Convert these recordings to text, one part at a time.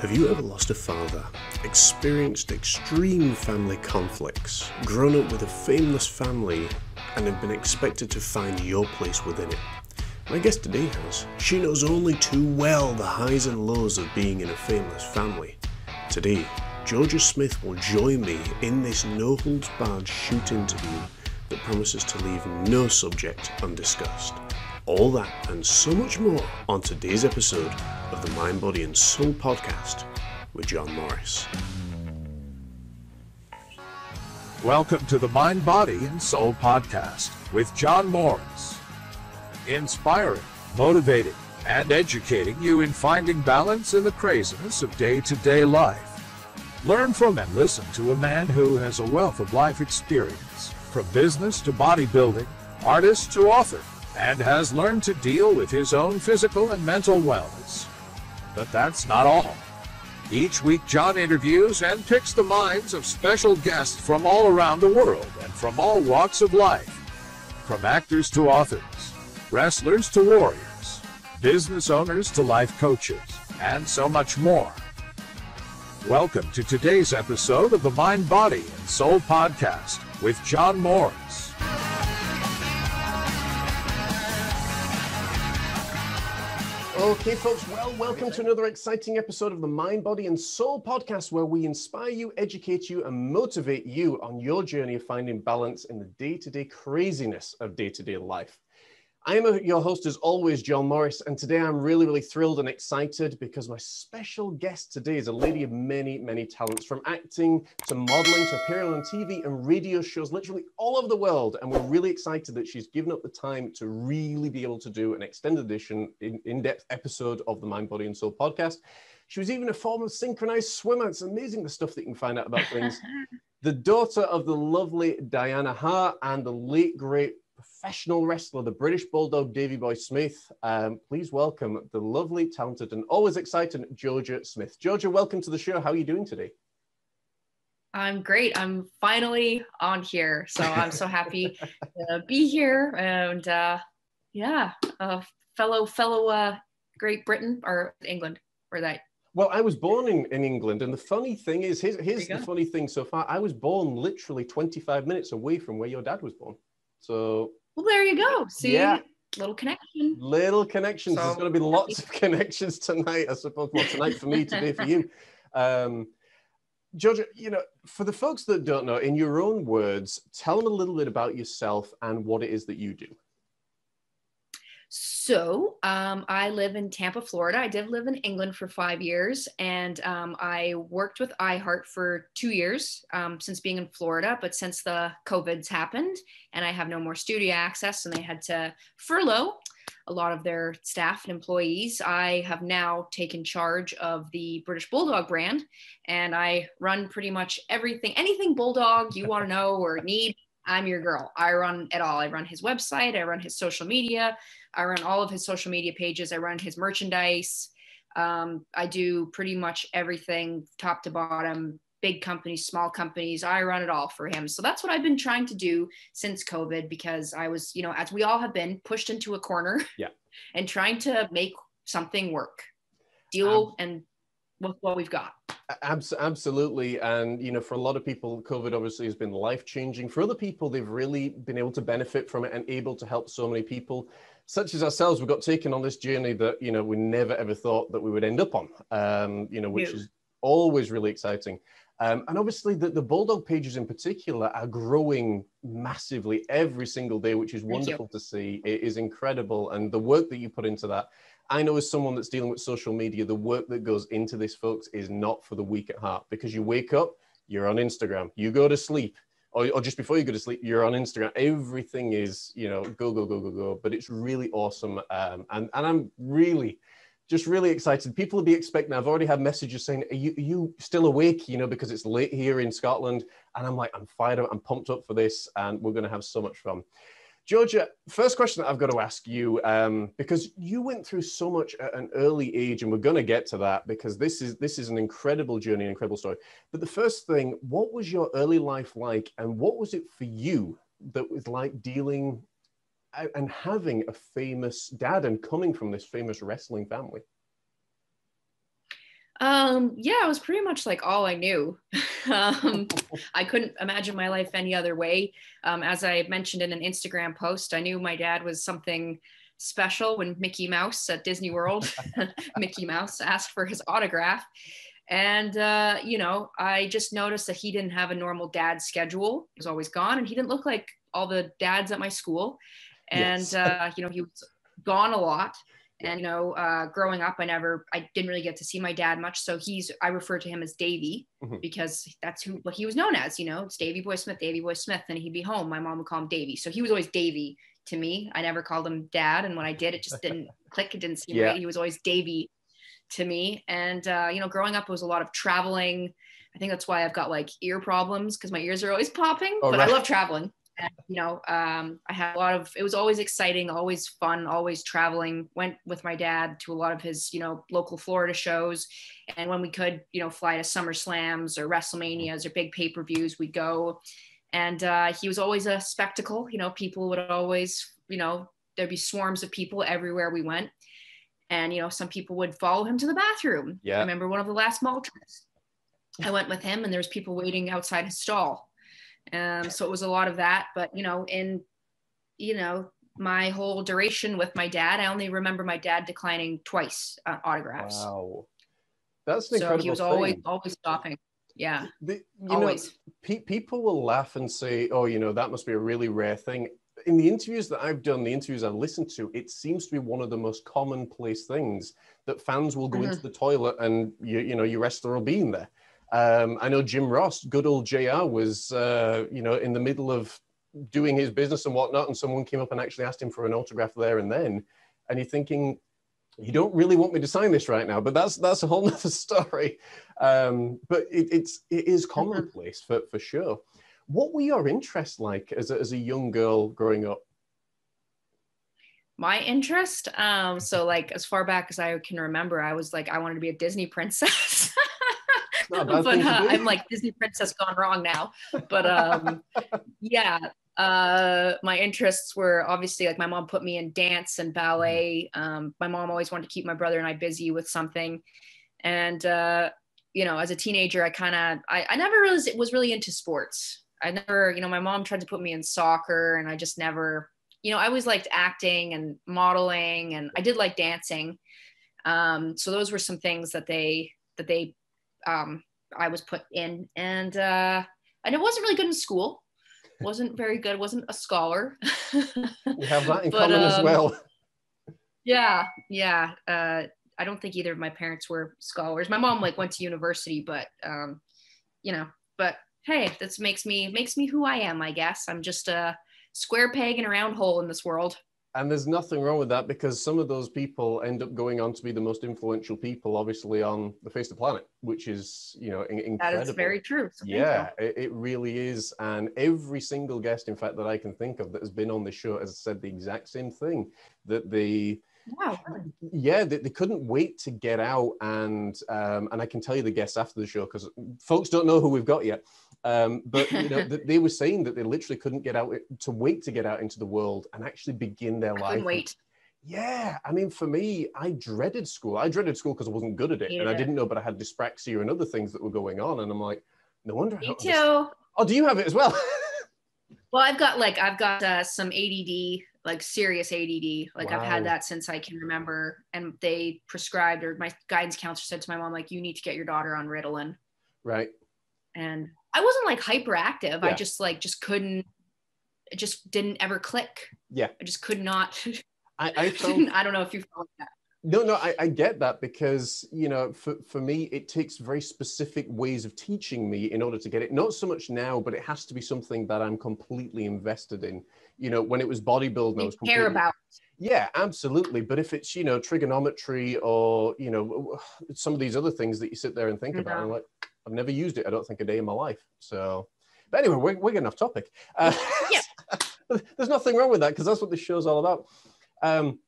Have you ever lost a father, experienced extreme family conflicts, grown up with a fameless family, and have been expected to find your place within it? My guest today has. She knows only too well the highs and lows of being in a fameless family. Today, Georgia Smith will join me in this no holds barred shoot interview that promises to leave no subject undiscussed. All that and so much more on today's episode of the Mind, Body and Soul podcast with John Morris. Welcome to the Mind, Body and Soul podcast with John Morris. Inspiring, motivating, and educating you in finding balance in the craziness of day to day life. Learn from and listen to a man who has a wealth of life experience, from business to bodybuilding, artist to author, and has learned to deal with his own physical and mental wellness. But that's not all. Each week, John interviews and picks the minds of special guests from all around the world and from all walks of life. From actors to authors, wrestlers to warriors, business owners to life coaches, and so much more. Welcome to today's episode of the Mind, Body, and Soul Podcast with John Morris. Okay, folks, well, welcome to another exciting episode of the Mind, Body, and Soul podcast where we inspire you, educate you, and motivate you on your journey of finding balance in the day to day craziness of day to day life. I am a, your host, as always, John Morris, and today I'm really, really thrilled and excited because my special guest today is a lady of many, many talents, from acting to modeling to appearing on TV and radio shows, literally all over the world. And we're really excited that she's given up the time to really be able to do an extended edition, in depth episode of the Mind, Body, and Soul podcast. She was even a former synchronized swimmer. It's amazing the stuff that you can find out about things. the daughter of the lovely Diana Hart and the late, great professional wrestler, the British Bulldog Davey Boy Smith. Um, please welcome the lovely, talented, and always exciting Georgia Smith. Georgia, welcome to the show. How are you doing today? I'm great. I'm finally on here. So I'm so happy to be here. And uh, yeah, uh, fellow, fellow uh, Great Britain or England, or that well, I was born in, in England, and the funny thing is, here's, here's the funny thing so far. I was born literally 25 minutes away from where your dad was born. So well, there you go. See, yeah. little connection. Little connections. So, There's going to be lots of connections tonight, I suppose. Well, tonight for me, today for you. Um, Georgia, you know, for the folks that don't know, in your own words, tell them a little bit about yourself and what it is that you do. So um, I live in Tampa, Florida. I did live in England for five years, and um, I worked with iHeart for two years um, since being in Florida. But since the COVID's happened, and I have no more studio access, and they had to furlough a lot of their staff and employees, I have now taken charge of the British Bulldog brand, and I run pretty much everything, anything Bulldog you want to know or need. I'm your girl. I run it all. I run his website. I run his social media. I run all of his social media pages. I run his merchandise. Um, I do pretty much everything top to bottom, big companies, small companies. I run it all for him. So that's what I've been trying to do since COVID because I was, you know, as we all have been pushed into a corner yeah. and trying to make something work, deal um, and with what we've got. Absolutely. And, you know, for a lot of people, COVID obviously has been life changing. For other people, they've really been able to benefit from it and able to help so many people such as ourselves, we got taken on this journey that you know we never ever thought that we would end up on. Um, you know, which yeah. is always really exciting. Um, and obviously, the, the Bulldog pages in particular are growing massively every single day, which is wonderful to see. It is incredible, and the work that you put into that. I know as someone that's dealing with social media, the work that goes into this, folks, is not for the weak at heart because you wake up, you're on Instagram, you go to sleep, or, or just before you go to sleep, you're on Instagram. Everything is, you know, go, go, go, go, go. But it's really awesome. Um, and, and I'm really, just really excited. People will be expecting. I've already had messages saying, are you, are you still awake? You know, because it's late here in Scotland. And I'm like, I'm fired up. I'm pumped up for this. And we're going to have so much fun. Georgia, first question that I've got to ask you, um, because you went through so much at an early age, and we're going to get to that because this is this is an incredible journey, an incredible story. But the first thing, what was your early life like, and what was it for you that was like dealing and having a famous dad and coming from this famous wrestling family? Um, yeah, it was pretty much like all I knew. um, I couldn't imagine my life any other way. Um, as I mentioned in an Instagram post, I knew my dad was something special when Mickey Mouse at Disney World, Mickey Mouse asked for his autograph. And, uh, you know, I just noticed that he didn't have a normal dad schedule. He was always gone and he didn't look like all the dads at my school. And, yes. uh, you know, he was gone a lot and you know uh, growing up i never i didn't really get to see my dad much. So he's i refer to him as davey mm-hmm. because that's who what he was known as you know it's davey boy smith davey boy smith. And he'd be home. My mom would call him davey so he was always davey to me. I never called him dad. And when i did it just didn't click. It didn't seem yeah. right. He was always davey to me. And uh, you know growing up was a lot of traveling. I think that's why i've got like ear problems because my ears are always popping oh, but right. i love traveling and, you know, um, I had a lot of, it was always exciting, always fun, always traveling. Went with my dad to a lot of his, you know, local Florida shows. And when we could, you know, fly to SummerSlams or WrestleManias or big pay per views, we'd go. And uh, he was always a spectacle. You know, people would always, you know, there'd be swarms of people everywhere we went. And, you know, some people would follow him to the bathroom. Yeah. I remember one of the last mall trips. I went with him and there was people waiting outside his stall um, so it was a lot of that. But you know, in you know my whole duration with my dad, I only remember my dad declining twice uh, autographs. Wow, that's an so incredible. he was thing. always always stopping. Yeah, the, always. Know, pe- people will laugh and say, "Oh, you know, that must be a really rare thing." In the interviews that I've done, the interviews I've listened to, it seems to be one of the most commonplace things that fans will go mm-hmm. into the toilet and you, you know your wrestler will be in there. Um, I know Jim Ross, good old JR, was uh, you know in the middle of doing his business and whatnot, and someone came up and actually asked him for an autograph there and then, and you're thinking, you don't really want me to sign this right now, but that's that's a whole nother story. Um, but it, it's it is mm-hmm. commonplace for for sure. What were your interests like as a, as a young girl growing up? my interest um so like as far back as i can remember i was like i wanted to be a disney princess but uh, I'm like Disney princess gone wrong now. But um, yeah, uh, my interests were obviously like my mom put me in dance and ballet. Um, my mom always wanted to keep my brother and I busy with something, and uh, you know, as a teenager, I kind of I, I never really was really into sports. I never, you know, my mom tried to put me in soccer, and I just never, you know, I always liked acting and modeling, and I did like dancing. Um, so those were some things that they that they um, I was put in, and uh, and it wasn't really good in school. wasn't very good. wasn't a scholar. we have that in but, common um, as well. Yeah, yeah. Uh, I don't think either of my parents were scholars. My mom like went to university, but um, you know, but hey, this makes me makes me who I am. I guess I'm just a square peg in a round hole in this world. And there's nothing wrong with that because some of those people end up going on to be the most influential people, obviously, on the face of the planet, which is, you know, incredible. That is very true. So yeah, it, it, really is. And every single guest, in fact, that I can think of that has been on the show has said the exact same thing that the Wow. Yeah, they, they, couldn't wait to get out, and um, and I can tell you the guests after the show because folks don't know who we've got yet. Um, but you know, they were saying that they literally couldn't get out to wait to get out into the world and actually begin their I life. Wait. Yeah, I mean, for me, I dreaded school. I dreaded school because I wasn't good at it, yeah. and I didn't know, but I had dyspraxia and other things that were going on, and I'm like, no wonder. Me too. Oh, do you have it as well? well, I've got like I've got uh, some ADD, like serious ADD. Like wow. I've had that since I can remember, and they prescribed or my guidance counselor said to my mom like, you need to get your daughter on Ritalin. Right. And I wasn't like hyperactive. Yeah. I just like just couldn't. It just didn't ever click. Yeah. I just could not. I I, found, I don't know if you felt that. No, no, I, I get that because, you know, for, for me, it takes very specific ways of teaching me in order to get it. Not so much now, but it has to be something that I'm completely invested in. You know, when it was bodybuilding, you I was care about. Yeah, absolutely. But if it's, you know, trigonometry or, you know, some of these other things that you sit there and think mm-hmm. about, I'm like, I've never used it. I don't think a day in my life. So, but anyway, we're, we're getting off topic. Uh, yeah. there's nothing wrong with that because that's what this show's all about. Um,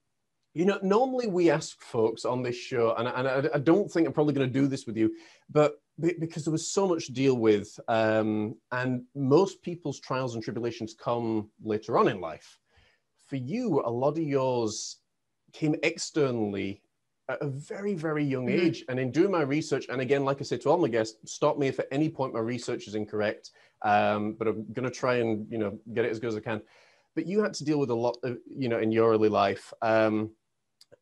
you know, normally we ask folks on this show, and, and I, I don't think I'm probably going to do this with you, but because there was so much to deal with, um, and most people's trials and tribulations come later on in life. For you, a lot of yours came externally at a very, very young Mhm. age. And in doing my research, and again, like I said to all my guests, stop me if at any point my research is incorrect. Um, but I'm going to try and you know get it as good as I can. But you had to deal with a lot, of, you know, in your early life. Um,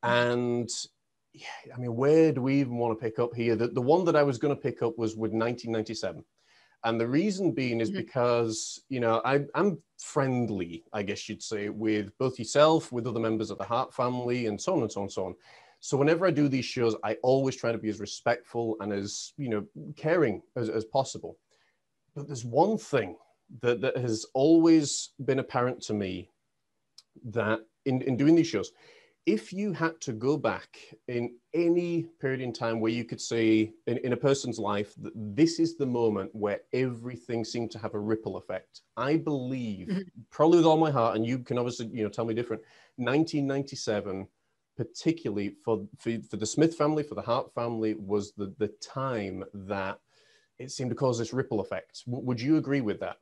and yeah, I mean, where do we even want to pick up here? The, the one that I was going to pick up was with 1997. And the reason being is Mhm. because, you know, I, I'm friendly, I guess you'd say, with both yourself, with other members of the Hart family, and so on and so on and so on. So whenever I do these shows, I always try to be as respectful and as, you know, caring as, as possible. But there's one thing that, that has always been apparent to me that in, in doing these shows, if you had to go back in any period in time where you could say in, in a person's life that this is the moment where everything seemed to have a ripple effect, I believe, Mhm. probably with all my heart, and you can obviously you know tell me different. 1997, particularly for, for for the Smith family, for the Hart family, was the the time that it seemed to cause this ripple effect. W- would you agree with that?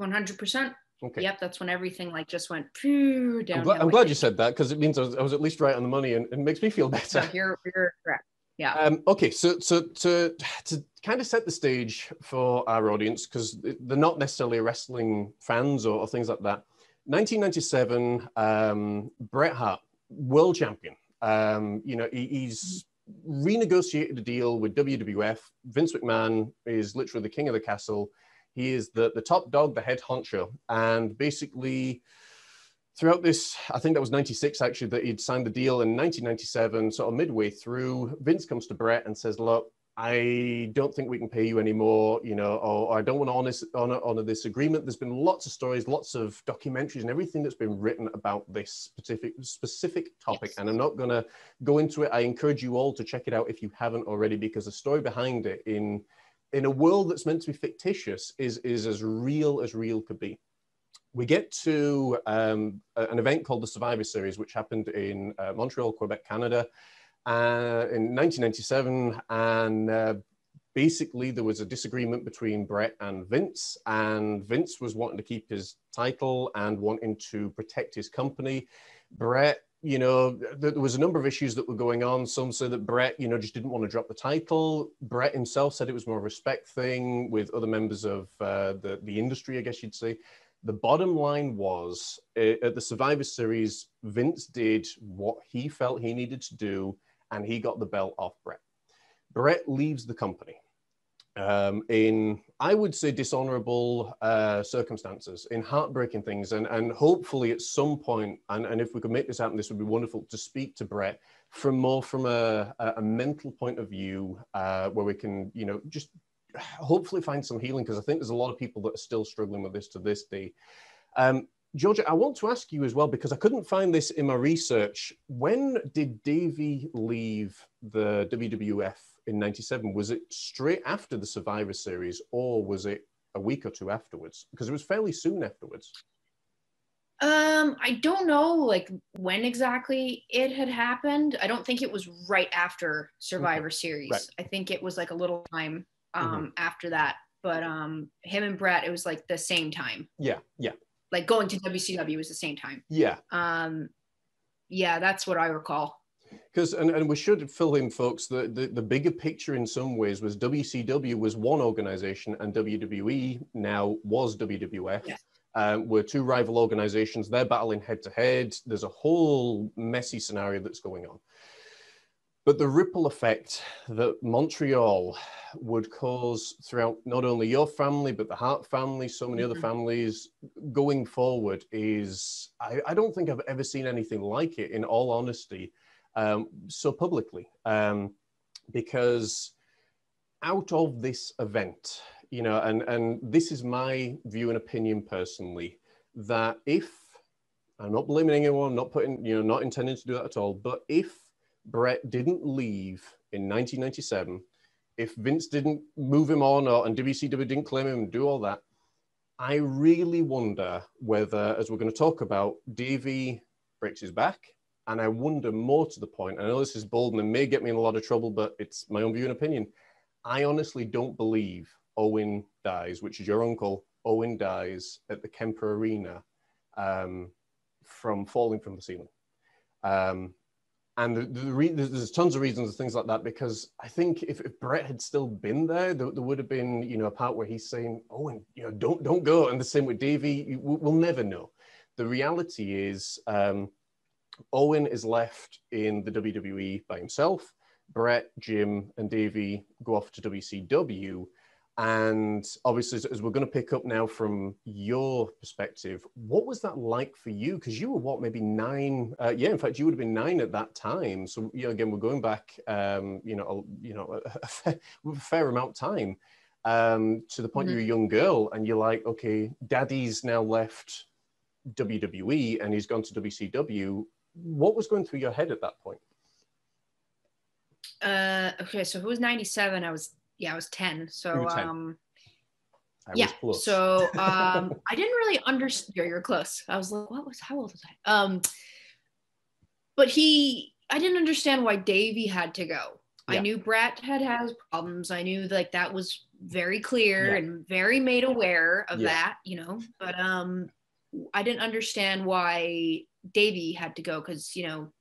100%. Okay. Yep, that's when everything like just went phew, I'm, glad, I'm glad you said that because it means I was, I was at least right on the money and it makes me feel better. No, you're, you're correct. Yeah. Um, okay, so so to to kind of set the stage for our audience because they're not necessarily wrestling fans or, or things like that. 1997, um, Bret Hart, world champion. Um, you know, he, he's renegotiated a deal with WWF. Vince McMahon is literally the king of the castle. He is the the top dog, the head honcho, and basically throughout this, I think that was 96 actually, that he'd signed the deal in 1997, sort of midway through, Vince comes to Bret and says, look, I don't think we can pay you anymore, you know, or, or I don't want to honor, honor, honor this agreement. There's been lots of stories, lots of documentaries and everything that's been written about this specific, specific topic. Yes. And I'm not going to go into it. I encourage you all to check it out if you haven't already, because the story behind it in, in a world that's meant to be fictitious is, is as real as real could be we get to um, an event called the Survivor Series, which happened in uh, Montreal, Quebec, Canada, uh, in 1997. And uh, basically, there was a disagreement between Bret and Vince, and Vince was wanting to keep his title and wanting to protect his company. Bret, you know, there was a number of issues that were going on. Some said that Bret, you know, just didn't want to drop the title. Bret himself said it was more a respect thing with other members of uh, the, the industry, I guess you'd say. The bottom line was uh, at the Survivor Series, Vince did what he felt he needed to do, and he got the belt off Bret. Bret leaves the company um, in, I would say, dishonorable uh, circumstances, in heartbreaking things. And, and hopefully, at some point, and, and if we could make this happen, this would be wonderful to speak to Bret from more from a, a, mental point of view, uh, where we can, you know, just hopefully find some healing because I think there's a lot of people that are still struggling with this to this day. Um, Georgia, I want to ask you as well because I couldn't find this in my research. When did Davey leave the WWF in '97? Was it straight after the Survivor Series, or was it a week or two afterwards? Because it was fairly soon afterwards. Um, I don't know like when exactly it had happened. I don't think it was right after Survivor Series. Right. I think it was like a little time um after that. But um him and Bret, it was like the same time. Yeah, yeah, Like going to WCW was the same time. yeah. Um yeah, that's what I recall. Because and, and we should fill in, folks. The, the the bigger picture in some ways was WCW was one organization and WWE now was WWF. Yes. Um, we're two rival organizations. They're battling head to head. There's a whole messy scenario that's going on. But the ripple effect that Montreal would cause throughout not only your family, but the Hart family, so many other Mhm. families going forward is, I, I don't think I've ever seen anything like it, in all honesty, um, so publicly. Um, because out of this event, you know, and, and this is my view and opinion personally, that if, I'm not blaming anyone, not putting, you know, not intending to do that at all, but if Bret didn't leave in 1997, if Vince didn't move him on or and WCW didn't claim him and do all that, I really wonder whether, as we're going to talk about, Davey breaks his back. And I wonder more to the point, I know this is bold and it may get me in a lot of trouble, but it's my own view and opinion. I honestly don't believe Owen dies, which is your uncle. Owen dies at the Kemper Arena um, from falling from the ceiling. Um, and the, the re- there's tons of reasons and things like that because I think if, if Bret had still been there, there, there, would have been you know a part where he's saying, "Oh, and you know, don't don't go," and the same with Davey. We'll, we'll never know. The reality is, um, Owen is left in the WWE by himself. Bret, Jim, and Davey go off to WCW. And obviously, as we're going to pick up now from your perspective, what was that like for you? Because you were what, maybe nine? Uh, yeah, in fact, you would have been nine at that time. So, you know, again, we're going back, um, you know, a, you know, a, a, fair, a fair, amount of time um, to the point mm-hmm. you're a young girl, and you're like, okay, Daddy's now left WWE and he's gone to WCW. What was going through your head at that point? Uh, okay, so who was 97? I was yeah, I was 10. So 10. um yeah. So um I didn't really understand you're close. I was like, what was how old was I? Um but he I didn't understand why Davey had to go. Yeah. I knew Bret had has problems. I knew like that was very clear yeah. and very made aware of yeah. that, you know. But um I didn't understand why Davey had to go because you know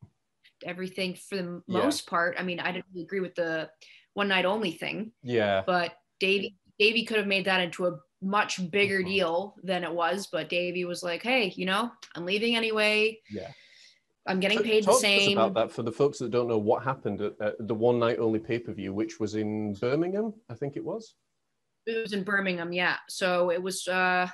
everything for the most part. I mean, I didn't really agree with the one night only thing. Yeah. But Davey Davey could have made that into a much bigger uh-huh. deal than it was, but Davey was like, "Hey, you know, I'm leaving anyway. Yeah, I'm getting paid the same." about that for the folks that don't know what happened at, at the one night only pay per view, which was in Birmingham, I think it was. It was in Birmingham, yeah. So it was uh,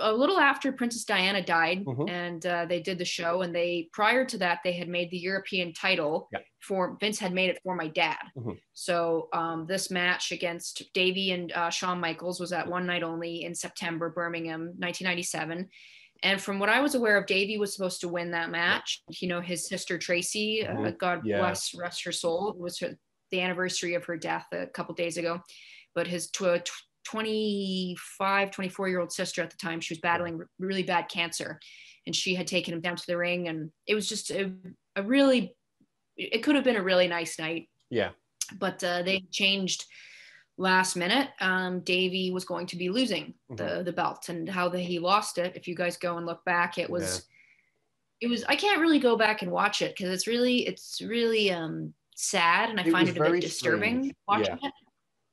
a little after Princess Diana died, mm-hmm. and uh, they did the show. And they prior to that, they had made the European title yeah. for Vince had made it for my dad. Mm-hmm. So um, this match against Davey and uh, Shawn Michaels was at one night only in September, Birmingham, 1997. And from what I was aware of, Davey was supposed to win that match. You know, his sister Tracy, uh, mm-hmm. uh, God yeah. bless rest her soul, it was her, the anniversary of her death a couple days ago. But his tw- 25, 24 year old sister at the time. She was battling really bad cancer and she had taken him down to the ring. And it was just a, a really, it could have been a really nice night. Yeah. But uh, they changed last minute. Um, Davey was going to be losing mm-hmm. the, the belt and how the, he lost it. If you guys go and look back, it was, yeah. it was, I can't really go back and watch it because it's really, it's really um, sad and I it find it a bit disturbing strange. watching yeah. it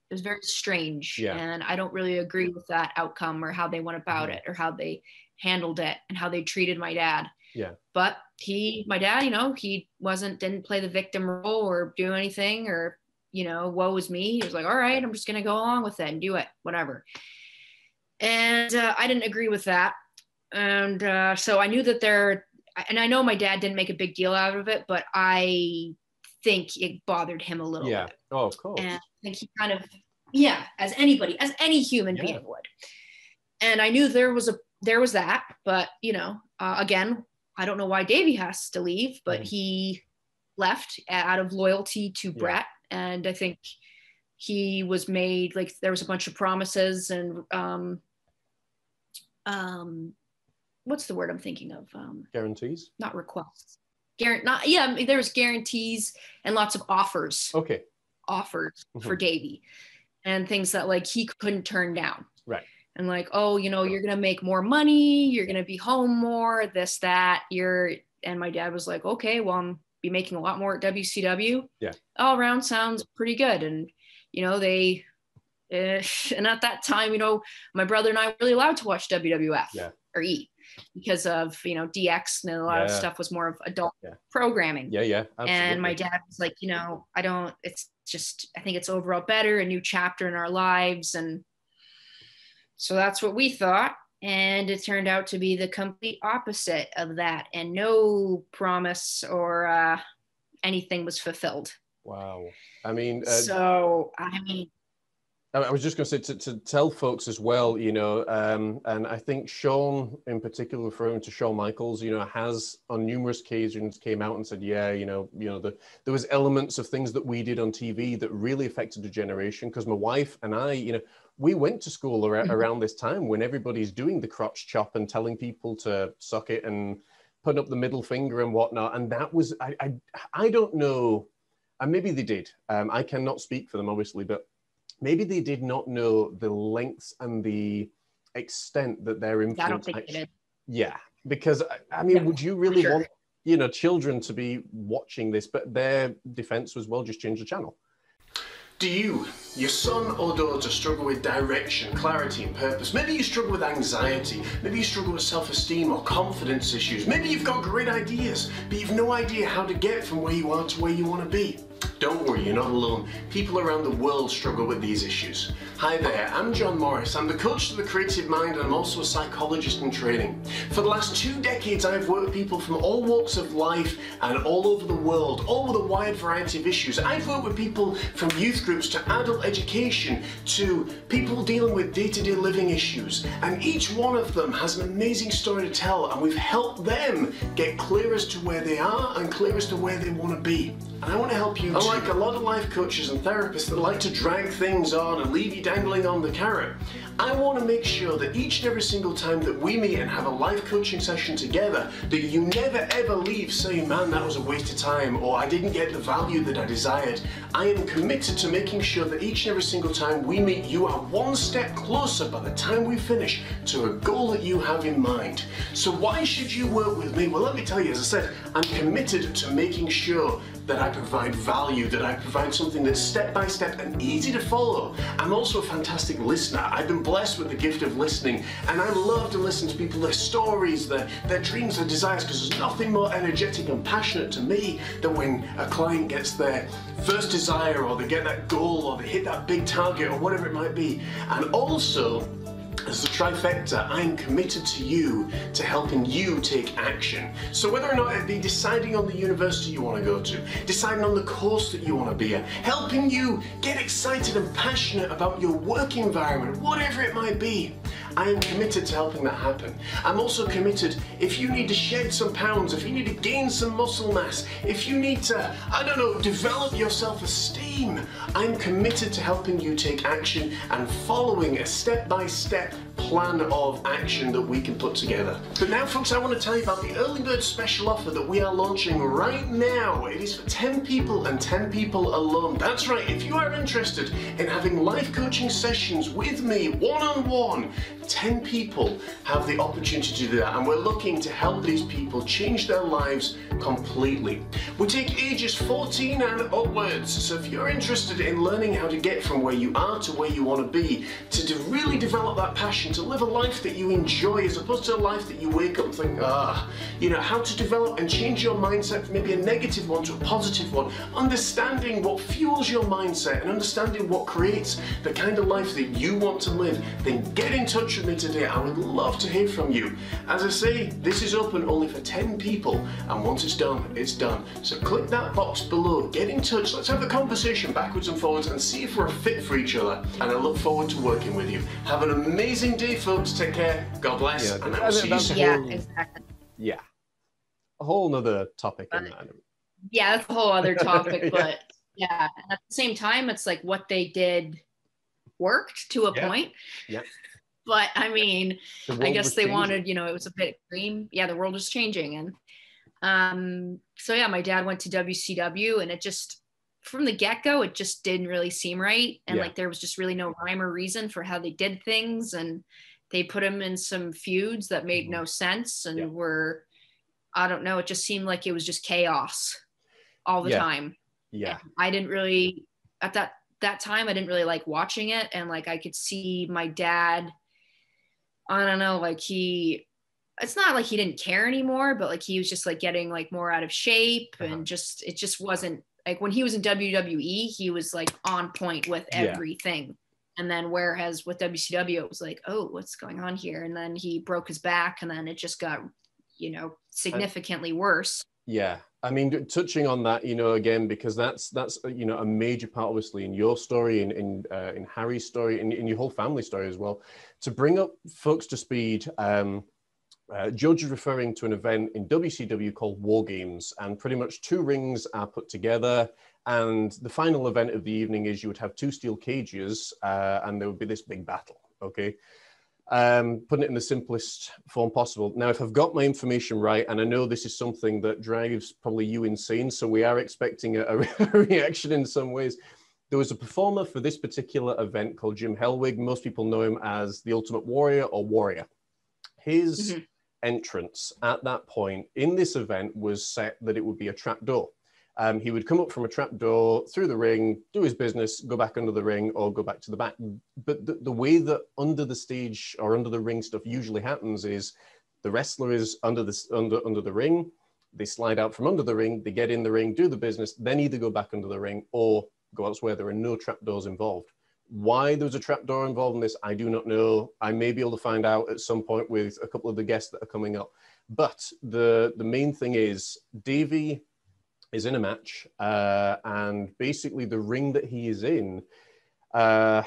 it was very strange yeah. and i don't really agree with that outcome or how they went about mm-hmm. it or how they handled it and how they treated my dad. Yeah. But he my dad you know he wasn't didn't play the victim role or do anything or you know woe was me. He was like all right i'm just gonna go along with it and do it whatever. And uh, i didn't agree with that. And uh, so i knew that there and i know my dad didn't make a big deal out of it but i think it bothered him a little yeah. bit. Oh, of course. And I think he kind of, yeah, as anybody, as any human yeah. being would. And I knew there was a there was that, but you know, uh, again, I don't know why Davey has to leave, but mm. he left out of loyalty to yeah. Bret, and I think he was made like there was a bunch of promises and um um what's the word I'm thinking of? Um, Guarantees. Not requests not yeah there was guarantees and lots of offers. Okay. Offers mm-hmm. for davey and things that like he couldn't turn down. Right. And like oh you know you're gonna make more money you're gonna be home more this that you're and my dad was like okay well i'm be making a lot more at wcw yeah. All around sounds pretty good. And you know they uh, and at that time you know my brother and i were really allowed to watch wwf yeah. or eat because of you know DX and a lot yeah. of stuff was more of adult yeah. programming. Yeah, yeah. Absolutely. And my dad was like, you know, I don't. It's just I think it's overall better, a new chapter in our lives, and so that's what we thought. And it turned out to be the complete opposite of that, and no promise or uh, anything was fulfilled. Wow. I mean, uh, so I mean, I was just going to say to, to tell folks as well, you know, um, and I think Shawn, in particular, referring to Shawn Michaels, you know, has on numerous occasions came out and said, yeah, you know, you know, the, there was elements of things that we did on TV that really affected the generation. Because my wife and I, you know, we went to school ar- mm-hmm. around this time when everybody's doing the crotch chop and telling people to suck it and putting up the middle finger and whatnot. And that was, I, I, I don't know, and maybe they did. Um, I cannot speak for them, obviously, but maybe they did not know the lengths and the extent that their influence. I don't think actually, Yeah, because I mean, would you really sure. want you know children to be watching this, but their defense was well, just change the channel. Do you, your son or daughter, struggle with direction, clarity, and purpose? Maybe you struggle with anxiety. Maybe you struggle with self esteem or confidence issues. Maybe you've got great ideas, but you've no idea how to get from where you are to where you want to be. Don't worry, you're not alone. People around the world struggle with these issues. Hi there, I'm John Morris. I'm the coach to the creative mind and I'm also a psychologist in training. For the last two decades, I've worked with people from all walks of life and all over the world, all with a wide variety of issues. I've worked with people from youth groups to adult education to people dealing with day-to-day living issues. And each one of them has an amazing story to tell and we've helped them get clear as to where they are and clear as to where they want to be. And I want to help you. Oh, Unlike a lot of life coaches and therapists that like to drag things on and leave you dangling on the carrot, I want to make sure that each and every single time that we meet and have a life coaching session together, that you never ever leave saying, man, that was a waste of time, or I didn't get the value that I desired. I am committed to making sure that each and every single time we meet, you are one step closer by the time we finish to a goal that you have in mind. So why should you work with me? Well, let me tell you, as I said, I'm committed to making sure that I provide value, that I provide something that's step by step and easy to follow. I'm also a fantastic listener. I've been blessed with the gift of listening, and I love to listen to people, their stories, their, their dreams, their desires, because there's nothing more energetic and passionate to me than when a client gets their first desire, or they get that goal, or they hit that big target, or whatever it might be. And also, as a trifecta, I'm committed to you to helping you take action. So whether or not it be deciding on the university you want to go to, deciding on the course that you want to be at, helping you get excited and passionate about your work environment, whatever it might be, I am committed to helping that happen. I'm also committed if you need to shed some pounds, if you need to gain some muscle mass, if you need to, I don't know, develop your self-esteem, I'm committed to helping you take action and following a step-by-step plan of action that we can put together. But now folks, I want to tell you about the early bird special offer that we are launching right now. It is for 10 people and 10 people alone. That's right, if you are interested in having life coaching sessions with me one-on-one, -on -one, 10 people have the opportunity to do that and we're looking to help these people change their lives completely. We take ages 14 and upwards, so if you're interested in learning how to get from where you are to where you want to be, to, to really develop that passion, to live a life that you enjoy as opposed to a life that you wake up and think, ah, you know, how to develop and change your mindset from maybe a negative one to a positive one, understanding what fuels your mindset and understanding what creates the kind of life that you want to live, then get in touch with me today. I would love to hear from you. As I say, this is open only for 10 people, and once it's done, it's done. So click that box below, get in touch, let's have a conversation backwards and forwards and see if we're a fit for each other. And I look forward to working with you. Have an amazing day, folks. Take care. God bless. Yeah, and I will see you soon. Yeah, exactly. Yeah. A whole nother topic in that. Yeah, that's a whole other topic, yeah. but yeah. And at the same time, it's like what they did worked to a yeah. point. Yeah but I mean, I guess they changing. wanted, you know, it was a bit extreme. Yeah, the world was changing. And um, so yeah, my dad went to WCW and it just from the get-go, it just didn't really seem right. And yeah. like there was just really no rhyme or reason for how they did things. And they put him in some feuds that made mm-hmm. no sense and yeah. were I don't know, it just seemed like it was just chaos all the yeah. time. Yeah. And I didn't really at that that time I didn't really like watching it and like I could see my dad I don't know, like he it's not like he didn't care anymore, but like he was just like getting like more out of shape uh-huh. and just it just wasn't like when he was in WWE, he was like on point with everything. Yeah. And then whereas with WCW, it was like, oh, what's going on here? And then he broke his back and then it just got, you know, significantly worse. Yeah. I mean, touching on that, you know, again, because that's that's you know a major part, obviously, in your story, in in, uh, in Harry's story, in, in your whole family story as well. To bring up folks to speed, um, uh, George is referring to an event in WCW called War Games, and pretty much two rings are put together. And the final event of the evening is you would have two steel cages, uh, and there would be this big battle. Okay, um, putting it in the simplest form possible. Now, if I've got my information right, and I know this is something that drives probably you insane, so we are expecting a, a reaction in some ways. There was a performer for this particular event called Jim Hellwig. Most people know him as the Ultimate Warrior or Warrior. His mm-hmm. Entrance at that point in this event was set that it would be a trap door. Um, he would come up from a trap door through the ring, do his business, go back under the ring, or go back to the back. But the, the way that under the stage or under the ring stuff usually happens is the wrestler is under the under under the ring. They slide out from under the ring, they get in the ring, do the business, then either go back under the ring or go elsewhere. There are no trapdoors involved. Why there was a trapdoor involved in this, I do not know. I may be able to find out at some point with a couple of the guests that are coming up. But the the main thing is Davey is in a match, uh, and basically the ring that he is in uh,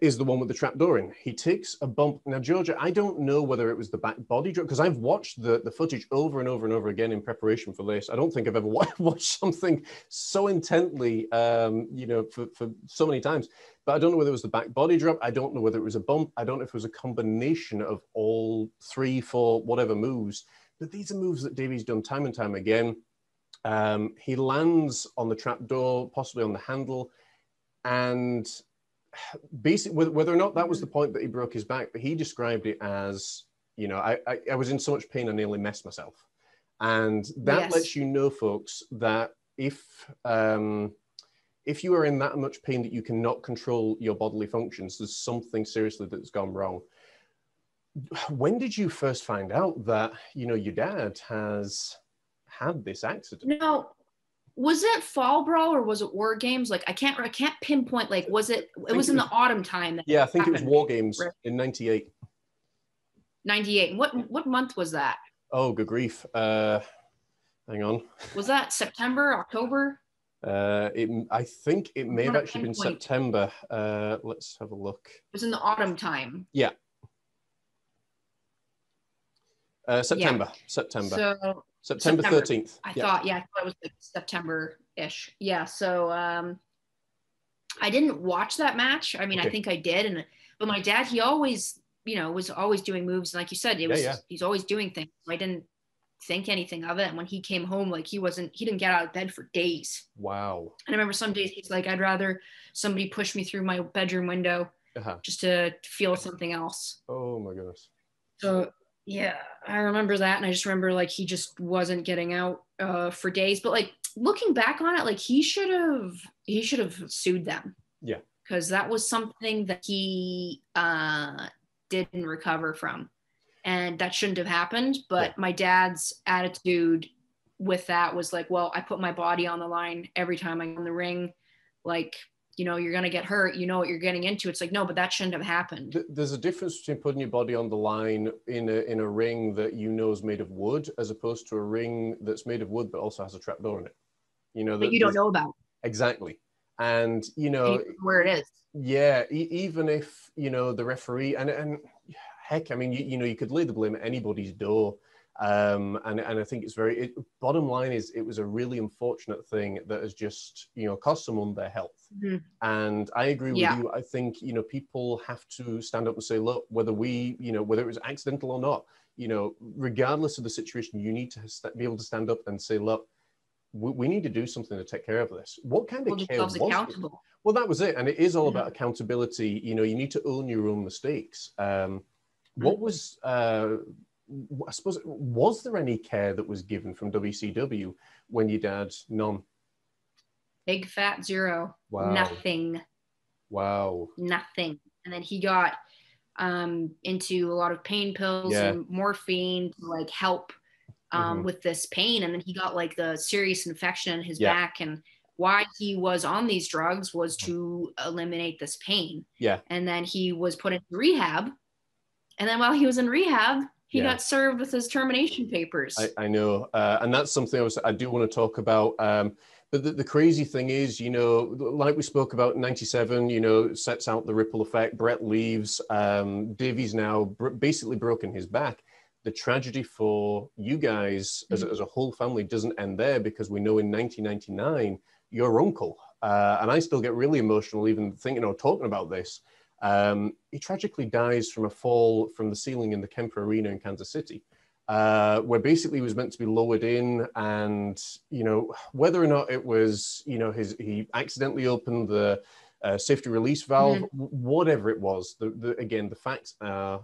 is the one with the trapdoor in. He takes a bump. Now, Georgia, I don't know whether it was the back body drop because I've watched the, the footage over and over and over again in preparation for this. I don't think I've ever watched something so intently, um, you know, for, for so many times. But I don't know whether it was the back body drop. I don't know whether it was a bump. I don't know if it was a combination of all three, four, whatever moves. But these are moves that Davey's done time and time again. Um, he lands on the trapdoor, possibly on the handle, and basically, whether or not that was the point that he broke his back, but he described it as, you know, I, I, I was in so much pain I nearly messed myself, and that yes. lets you know, folks, that if um, if you are in that much pain that you cannot control your bodily functions, there's something seriously that's gone wrong. When did you first find out that you know your dad has had this accident? No, was it fall brawl or was it war games? Like i can't i can't pinpoint like was it it was in the autumn time yeah i think happened. it was war games in 98 98 what what month was that? Oh good grief. Uh hang on. Was that september october? Uh it i think it may have actually been september. Uh let's have a look. It was in the autumn time. Yeah. Uh september. Yeah. september. So September thirteenth. I yeah. thought, yeah, I thought it was like September-ish. Yeah. So um, I didn't watch that match. I mean, okay. I think I did, and but my dad, he always, you know, was always doing moves. Like you said, it was yeah, yeah. he's always doing things. I didn't think anything of it. And when he came home, like he wasn't, he didn't get out of bed for days. Wow. And I remember some days he's like, I'd rather somebody push me through my bedroom window uh-huh. just to feel something else. Oh my goodness. So yeah, I remember that, and I just remember like he just wasn't getting out uh, for days. But like looking back on it, like he should have he should have sued them. Yeah, because that was something that he uh, didn't recover from, and that shouldn't have happened. But yeah. my dad's attitude with that was like, well, I put my body on the line every time I'm in the ring. Like you know you're going to get hurt you know what you're getting into. It's like no but that shouldn't have happened. There's a difference between putting your body on the line in a in a ring that you know is made of wood as opposed to a ring that's made of wood but also has a trap door in it. You know that you don't know about. Exactly. And you know where it is. Yeah e- even if you know the referee and and heck i mean you, you know you could lay the blame at anybody's door um, and, and I think it's very, it, bottom line is it was a really unfortunate thing that has just, you know, cost someone their health. Mm-hmm. And I agree with yeah. you. I think, you know, people have to stand up and say, look, whether we, you know, whether it was accidental or not, you know, regardless of the situation, you need to be able to stand up and say, look, we, we need to do something to take care of this. What kind of care was accountable. It? Well, that was it. And it is all mm-hmm. about accountability. You know, you need to own your own mistakes. Um, what mm-hmm. was uh, I suppose, was there any care that was given from WCW when your dad none? Big fat zero. Wow. Nothing. Wow. Nothing. And then he got um, into a lot of pain pills yeah. and morphine to like help um, mm-hmm. with this pain. And then he got like the serious infection in his yeah. back. And why he was on these drugs was to eliminate this pain. Yeah. And then he was put into rehab. And then while he was in rehab, he yeah. got served with his termination papers. I, I know, uh, and that's something I, was, I do want to talk about. Um, but the, the, crazy thing is, you know, like we spoke about, '97, you know, sets out the ripple effect. Bret leaves. Um, Davey's now br- basically broken his back. The tragedy for you guys mm-hmm. as, as, a whole family doesn't end there because we know in 1999 your uncle, uh, and I still get really emotional even thinking or talking about this. Um, he tragically dies from a fall from the ceiling in the Kemper Arena in Kansas City, uh, where basically he was meant to be lowered in, and you know whether or not it was you know his he accidentally opened the uh, safety release valve, mm-hmm. whatever it was. The, the, again, the facts are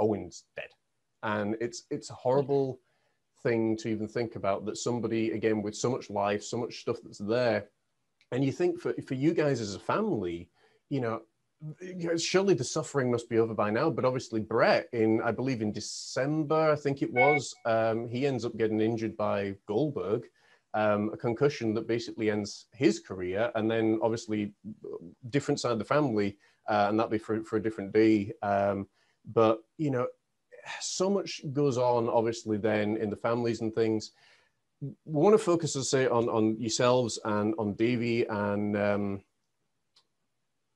Owen's dead. and it's it's a horrible thing to even think about that somebody again with so much life, so much stuff that's there, and you think for for you guys as a family, you know. Surely the suffering must be over by now, but obviously Bret, in I believe in December, I think it was, um, he ends up getting injured by Goldberg, um, a concussion that basically ends his career, and then obviously different side of the family, uh, and that'll be for, for a different day. Um, but you know, so much goes on obviously then in the families and things. We want to focus, as I say, on on yourselves and on Davey, and um,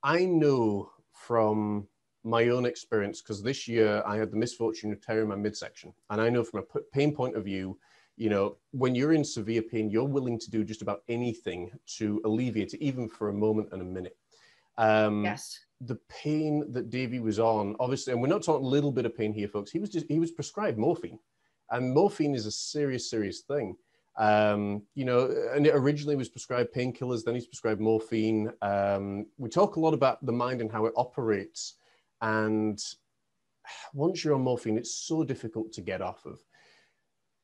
I know from my own experience because this year I had the misfortune of tearing my midsection, and I know from a pain point of view you know, when you're in severe pain, you're willing to do just about anything to alleviate it, even for a moment and a minute. Um, yes. The pain that Davey was on, obviously, and we're not talking a little bit of pain here, folks. He was just he was prescribed morphine, and morphine is a serious, serious thing. Um, you know, and it originally was prescribed painkillers, then he's prescribed morphine. Um, we talk a lot about the mind and how it operates, and once you're on morphine, it's so difficult to get off of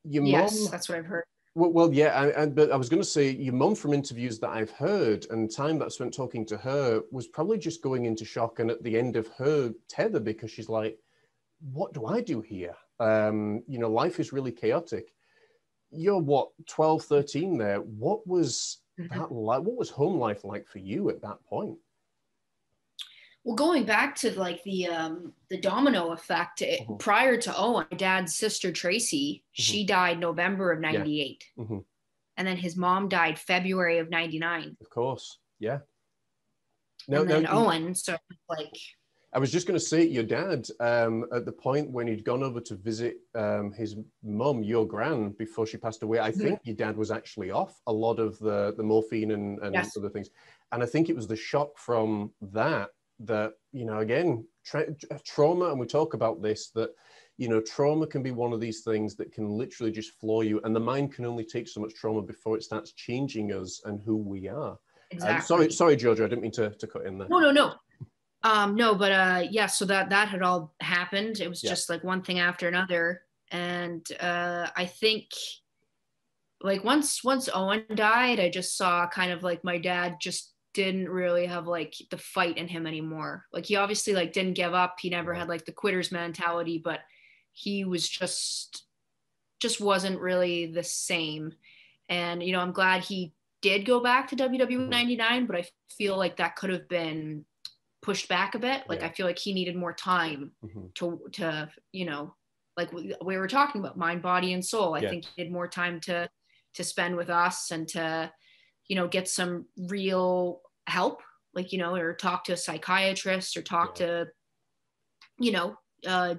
your yes, mom, that's what I've heard. Well, well yeah, and, and, but I was going to say your mum from interviews that I've heard and time that I spent talking to her was probably just going into shock and at the end of her tether because she's like, what do I do here? Um, you know, life is really chaotic. You're what, 12, 13 there. What was mm-hmm. that like? What was home life like for you at that point? well going back to like the um the domino effect it, mm-hmm. prior to owen my dad's sister tracy mm-hmm. she died november of 98 yeah. mm-hmm. and then his mom died february of 99 of course yeah no, and then no, owen so like I was just going to say, your dad, um, at the point when he'd gone over to visit um, his mum, your gran, before she passed away, I think your dad was actually off a lot of the, the morphine and, and yes. other things. And I think it was the shock from that that you know again tra- trauma and we talk about this that you know trauma can be one of these things that can literally just floor you and the mind can only take so much trauma before it starts changing us and who we are exactly. sorry sorry georgia i didn't mean to, to cut in there no no no um no but uh yeah so that that had all happened it was yeah. just like one thing after another and uh i think like once once owen died i just saw kind of like my dad just didn't really have like the fight in him anymore. Like he obviously like didn't give up. He never had like the quitters mentality, but he was just just wasn't really the same. And you know, I'm glad he did go back to WWE 99, but I feel like that could have been pushed back a bit. Like yeah. I feel like he needed more time mm-hmm. to to you know, like we, we, were talking about mind, body, and soul. I yeah. think he had more time to to spend with us and to you know get some real help like you know or talk to a psychiatrist or talk yeah. to you know uh,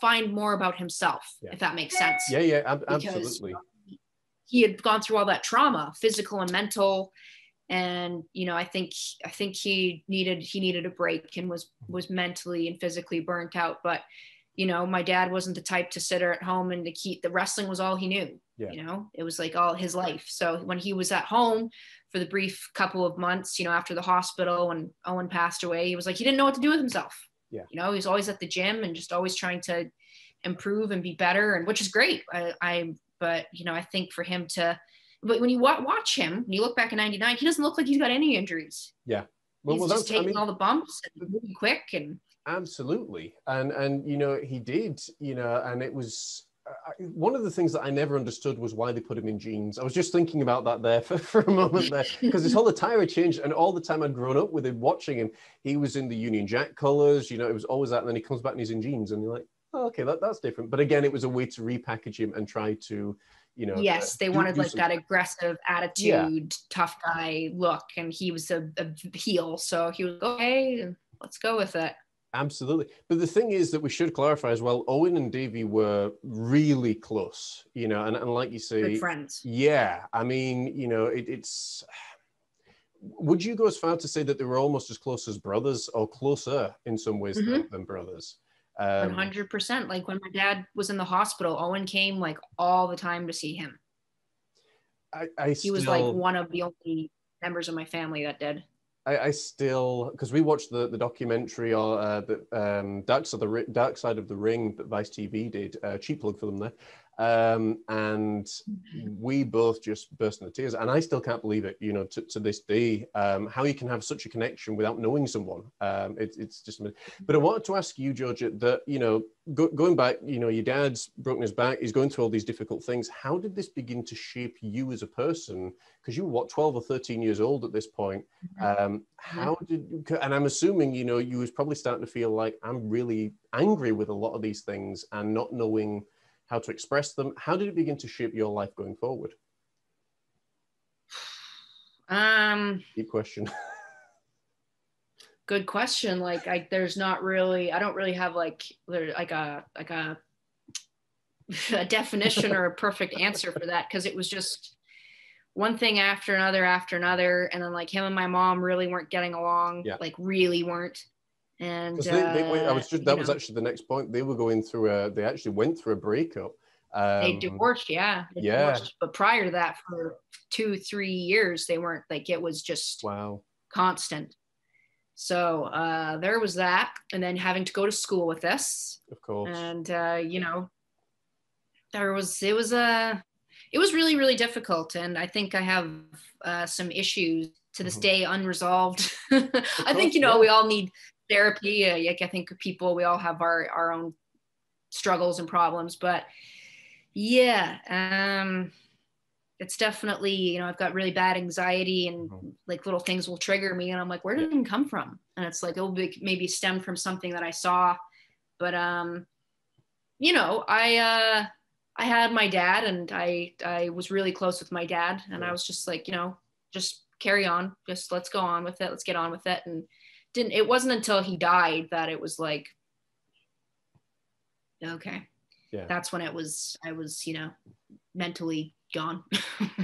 find more about himself if that makes sense yeah yeah ab- absolutely he had gone through all that trauma physical and mental and you know i think i think he needed he needed a break and was was mentally and physically burnt out. But you know my dad wasn't the type to sit at home and to keep the wrestling was all he knew yeah. you know it was like all his life. So when he was at home for the brief couple of months you know after the hospital when owen passed away he was like he didn't know what to do with himself. Yeah. You know he was always at the gym and just always trying to improve and be better and which is great. I, I but you know i think for him to but when you watch him when you look back in 99 he doesn't look like he's got any injuries yeah well, he's well, just taking I mean, all the bumps and moving quick and absolutely and and you know he did you know and it was one of the things that I never understood was why they put him in jeans. I was just thinking about that there for, for a moment there because his whole attire had changed, and all the time I'd grown up with him watching him, he was in the Union Jack colors. You know, it was always that, and then he comes back and he's in jeans, and you're like, oh, okay, that, that's different. But again, it was a way to repackage him and try to, you know. Yes, uh, they wanted like that aggressive attitude, yeah. tough guy look, and he was a, a heel, so he was okay. Let's go with it. Absolutely. But the thing is that we should clarify as well, Owen and Davey were really close, you know, and, and like you say, Good friends. Yeah. I mean, you know, it, it's, would you go as far to say that they were almost as close as brothers or closer in some ways mm-hmm. than, than, brothers? Um, 100%. Like when my dad was in the hospital, Owen came like all the time to see him. I, I he still, was like one of the only members of my family that did. I, I still because we watched the the documentary or uh, the um, Dark Side of the Dark Side of the Ring that Vice TV did. Uh, cheap plug for them there. Um, and we both just burst into tears. And I still can't believe it, you know, to, to this day, um, how you can have such a connection without knowing someone. Um, it, it's just, but I wanted to ask you, Georgia, that, you know, go, going back, you know, your dad's broken his back, he's going through all these difficult things. How did this begin to shape you as a person? Because you were, what, 12 or 13 years old at this point. Mm-hmm. Um, how did, and I'm assuming, you know, you was probably starting to feel like I'm really angry with a lot of these things and not knowing how to express them. How did it begin to shape your life going forward? Um, deep question. good question. Like, I there's not really. I don't really have like like a like a a definition or a perfect answer for that because it was just one thing after another after another and then like him and my mom really weren't getting along yeah. like really weren't and they, they, I was just that was know, actually the next point. They were going through a. They actually went through a breakup. Um, they divorced, yeah. They yeah. Divorced. But prior to that, for two, three years, they weren't like it was just wow constant. So uh, there was that, and then having to go to school with this, of course, and uh, you know, there was it was a uh, it was really really difficult, and I think I have uh, some issues to this mm-hmm. day unresolved. I think you know yeah. we all need therapy. Uh, like I think people, we all have our our own struggles and problems, but yeah, um, it's definitely you know I've got really bad anxiety and mm-hmm. like little things will trigger me, and I'm like, where did it come from? And it's like it'll be maybe stem from something that I saw, but um, you know, I uh, I had my dad, and I I was really close with my dad, and. I was just like, you know, just carry on, just let's go on with it, let's get on with it, and didn't it wasn't until he died that it was like okay. Yeah. That's when it was i was you know mentally gone.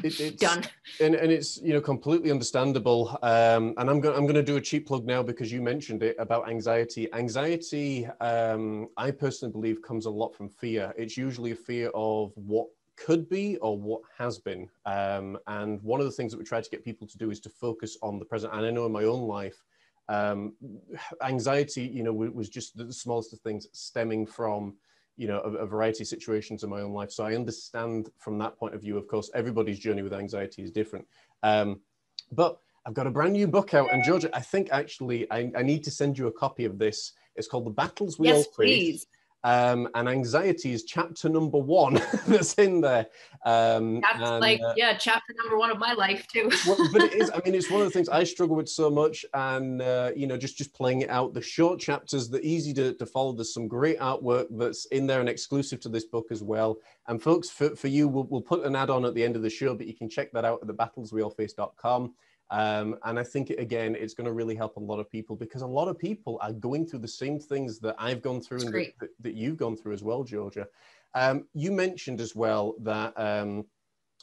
It, it's done. And, and it's you know completely understandable. Um and i'm going i'm going to do a cheap plug now because you mentioned it about anxiety. Anxiety um i personally believe comes a lot from fear. It's usually a fear of what could be or what has been. Um and one of the things that we try to get people to do is to focus on the present. And i know in my own life um, anxiety, you know, was just the smallest of things stemming from, you know, a, a, variety of situations in my own life. So I understand from that point of view, of course, everybody's journey with anxiety is different. Um, but I've got a brand new book out, and Georgia, I think actually I, I need to send you a copy of this. It's called The Battles We yes, All Face. Um, and anxiety is chapter number one that's in there. Um, that's and, like, uh, yeah, chapter number one of my life too. well, but it is, I mean, it's one of the things I struggle with so much. And, uh, you know, just, just playing it out, the short chapters, the easy to, to follow. There's some great artwork that's in there and exclusive to this book as well. And folks, for, for you, we'll, we'll put an ad on at the end of the show, but you can check that out at thebattlesweallface.com. Um, and I think, again, it's going to really help a lot of people because a lot of people are going through the same things that I've gone through That's and that, that, you've gone through as well, Georgia. Um, you mentioned as well that, um,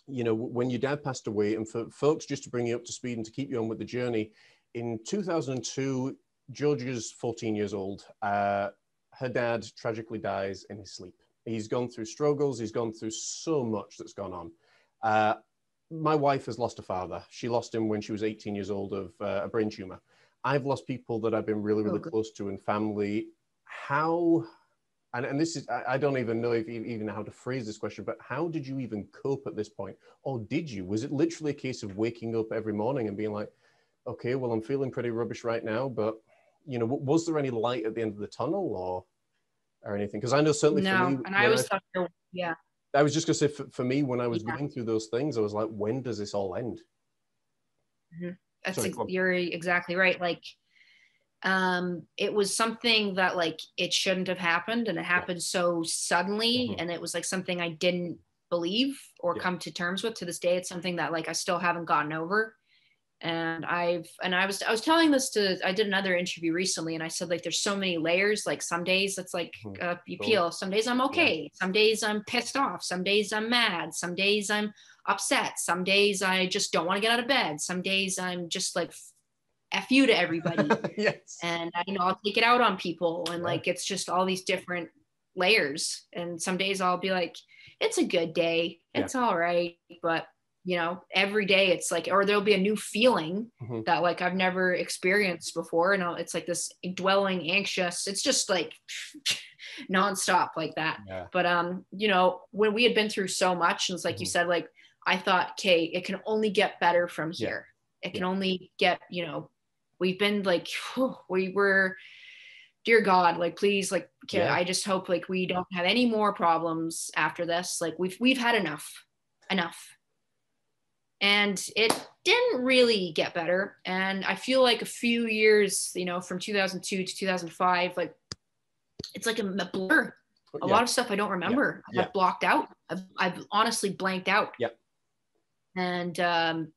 you know, when your dad passed away, and for folks, just to bring you up to speed and to keep you on with the journey, in 2002, Georgia's 14 years old. Uh, her dad tragically dies in his sleep. He's gone through struggles, he's gone through so much that's gone on. Uh, my wife has lost a father. She lost him when she was 18 years old of uh, a brain tumor. I've lost people that I've been really, really oh, close to in family. How, and, and this is, I, I don't even know if you even know how to phrase this question, but how did you even cope at this point? Or did you? Was it literally a case of waking up every morning and being like, okay, well, I'm feeling pretty rubbish right now, but, you know, was there any light at the end of the tunnel or, or anything? Because I know certainly no, for me, and I was I, yeah. I was just gonna say for, for me when I was yeah. going through those things, I was like, when does this all end? Mm-hmm. That's Sorry, ex- you're exactly right. Like, um, it was something that like it shouldn't have happened, and it happened yeah. so suddenly, mm-hmm. and it was like something I didn't believe or yeah. come to terms with to this day. It's something that like I still haven't gotten over and i've and i was i was telling this to i did another interview recently and i said like there's so many layers like some days it's like uh, you peel some days i'm okay yeah. some days i'm pissed off some days i'm mad some days i'm upset some days i just don't want to get out of bed some days i'm just like f you to everybody. Yes. And I, you know i'll take it out on people and like it's just all these different layers. And some days i'll be like it's a good day. It's yeah. all right. But you know every day it's like or there'll be a new feeling Mhm. that like i've never experienced before and I'll- it's like this dwelling anxious it's just like nonstop like that Yeah. but um you know when we had been through so much and it's like you Mhm. said like i thought okay it can only get better from Yeah. here it can only get you know we've been like we were dear god like please like okay, Yeah. i just hope like we don't have any more problems after this like we've we've had enough enough and it didn't really get better. And i feel like a few years you know from 2002 to 2005 like it's like a, a blur. A Yeah. lot of stuff i don't remember. Yeah. i've blocked out. I've, I've honestly blanked out. Yep. and um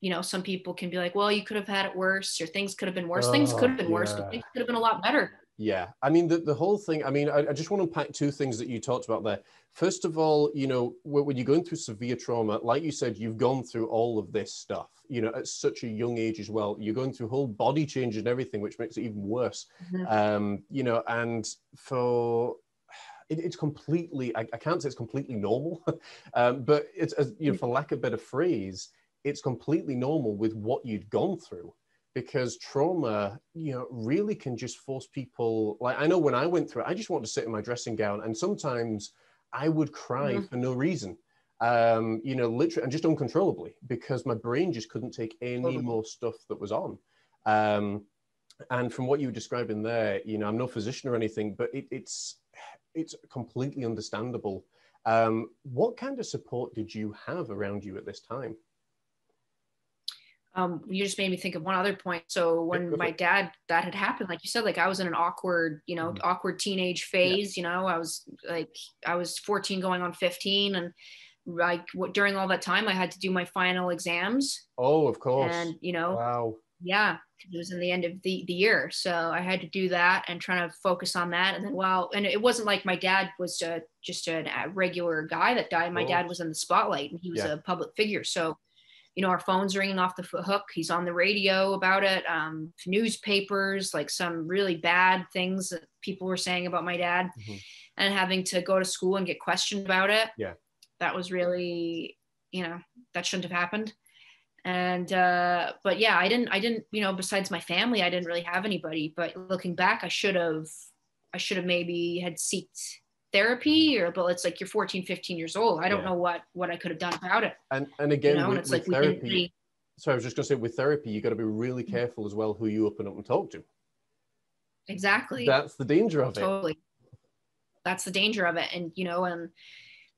you know some people can be like well you could have had it worse or things could have been worse. Things Oh, could have been worse but things could have been a lot better Yeah, I mean the, the whole thing. I mean, I, I just want to unpack two things that you talked about there. First of all, you know, when, you're going through severe trauma, like you said, you've gone through all of this stuff. You know, at such a young age as well. You're going through whole body change and everything, which makes it even worse. Mhm. Um, you know, and for it, it's completely. I, I can't say it's completely normal, um, but it's as you know, for lack of a better phrase, it's completely normal with what you'd gone through because trauma, you know, really can just force people. Like I know when I went through it, I just wanted to sit in my dressing gown, and sometimes I would cry Mhm. for no reason. Um, you know, literally, and just uncontrollably because my brain just couldn't take any Totally. more stuff that was on. Um, and from what you were describing there, you know, I'm no physician or anything, but it, it's it's completely understandable. Um, what kind of support did you have around you at this time? Um, you just made me think of one other point. So when my dad that had happened, like you said, like I was in an awkward, you know, Mhm. awkward teenage phase. You know, I was like I was 14 going on 15, and like during all that time, I had to do my final exams, Oh, of course. and you know, wow. yeah, it was in the end of the, the year, so I had to do that and trying to focus on that. And then, well, and it wasn't like my dad was a, just a, a regular guy that died. My dad was in the spotlight, and he was Yeah. a public figure, so you know, our phones ringing off the hook. He's on the radio about it. Um, newspapers, like some really bad things that people were saying about my dad, Mhm. and having to go to school and get questioned about it. Yeah. that was really, you know, that shouldn't have happened. And uh, but yeah, I didn't, I didn't, you know, besides my family, I didn't really have anybody. But looking back, I should have, I should have maybe had seeked therapy or but it's like you're 14 15 years old i don't Yeah. know what what i could have done about it And and you again, know and with, it's with like therapy, really so I was just going to say, with therapy, you got to be really Mm. careful as well who you open up and talk to. exactly That's the danger of it. totally that's the danger of it and you know and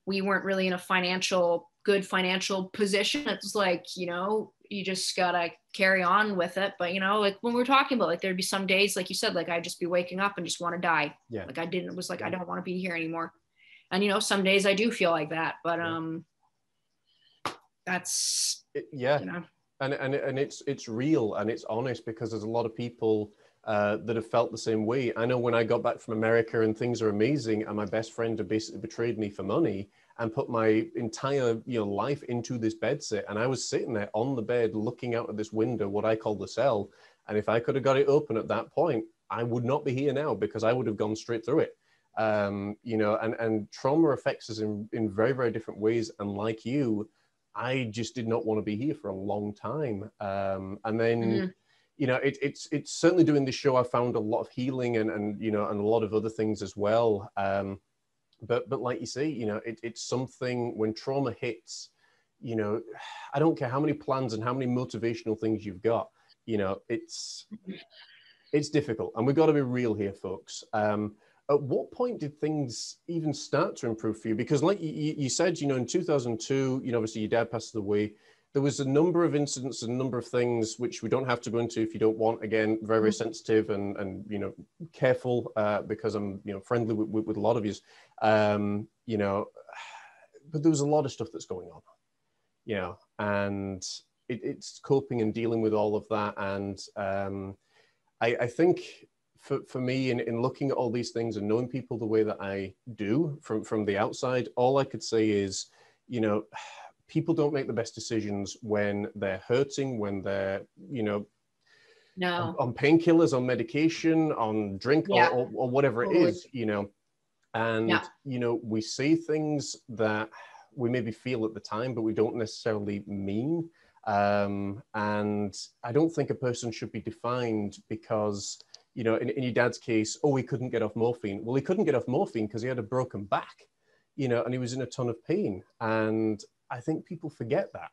we weren't really in a financial good financial position it's like you know you just gotta carry on with it but you know like when we are talking about like there'd be some days like you said like i'd just be waking up and just want to die Yeah. like i didn't it was like i don't want to be here anymore and you know some days i do feel like that but Yeah. um that's It- yeah. you know and and and it's it's real and it's honest because there's a lot of people uh, that have felt the same way. I know when I got back from America and things are amazing, and my best friend had basically betrayed me for money and put my entire you know life into this bed sit, and I was sitting there on the bed looking out at this window, what I call the cell, and if I could have got it open at that point, I would not be here now because I would have gone straight through it. Um, you know, and and trauma affects us in in very very different ways, and like you. I just did not want to be here for a long time. Um, and then, Mhm. you know, it, it's it's certainly doing this show. I found a lot of healing and and you know and a lot of other things as well. Um, but but like you say, you know, it, it's something when trauma hits. You know, I don't care how many plans and how many motivational things you've got. You know, it's it's difficult, and we've got to be real here, folks. Um, at what point did things even start to improve for you? Because, like you, you said, you know, in 2002, you know, obviously your dad passed away. There was a number of incidents, and a number of things which we don't have to go into if you don't want. Again, very, very sensitive and and you know careful uh, because I'm you know friendly with, with, with a lot of you. Um, you know, but there was a lot of stuff that's going on. You know, and it, it's coping and dealing with all of that. And um, I, I think for, for me in, in looking at all these things and knowing people the way that I do from, from the outside, all I could say is, you know, people don't make the best decisions when they're hurting, when they're, you know, no on painkillers, on medication, on drink, Yeah. or, or, or whatever it Totally. is, you know. And, Yeah. you know, we say things that we maybe feel at the time, but we don't necessarily mean. Um, and I don't think a person should be defined because, you know, in, in your dad's case, oh, he couldn't get off morphine. Well, he couldn't get off morphine because he had a broken back, you know, and he was in a ton of pain. And I think people forget that.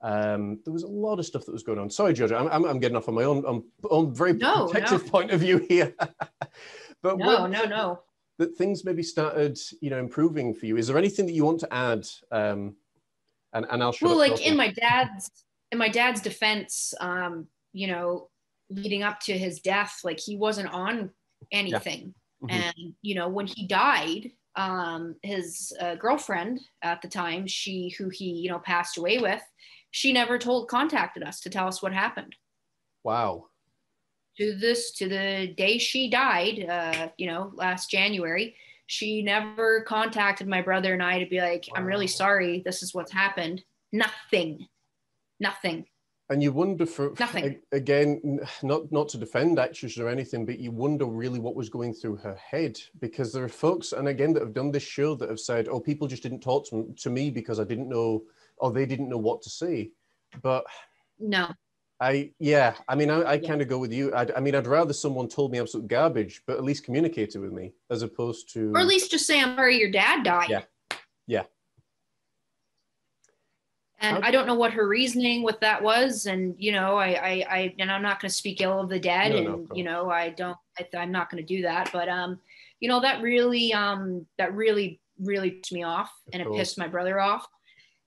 Um, there was a lot of stuff that was going on. Sorry, Georgia, I'm, I'm, I'm getting off on my own, on, on very no, protective no. point of view here. but no, no, no. That things maybe started, you know, improving for you. Is there anything that you want to add? Um, and, and I'll show. Well, like in my dad's in my dad's defense, um, you know, leading up to his death, like he wasn't on anything. Yeah. Mm-hmm. And, you know, when he died, um, his uh, girlfriend at the time, she who he, you know, passed away with, she never told, contacted us to tell us what happened. Wow. To this, to the day she died, uh, you know, last January, she never contacted my brother and I to be like, wow. I'm really sorry. This is what's happened. Nothing nothing and you wonder for nothing. again not not to defend actresses or anything but you wonder really what was going through her head because there are folks and again that have done this show that have said oh people just didn't talk to, to me because i didn't know or they didn't know what to say. But no. I yeah i mean i, I yeah. kind of go with you. I'd, i mean i'd rather someone told me absolute garbage but at least communicated with me as opposed to or at least just say i'm sorry your dad died. Yeah. Yeah and I don't know what her reasoning with that was. And you know, I, I, I and I'm not going to speak ill of the dead, no, and no, you know, I don't, I, am not going to do that. But um, you know, that really, um, that really, really pissed me off, and it pissed my brother off.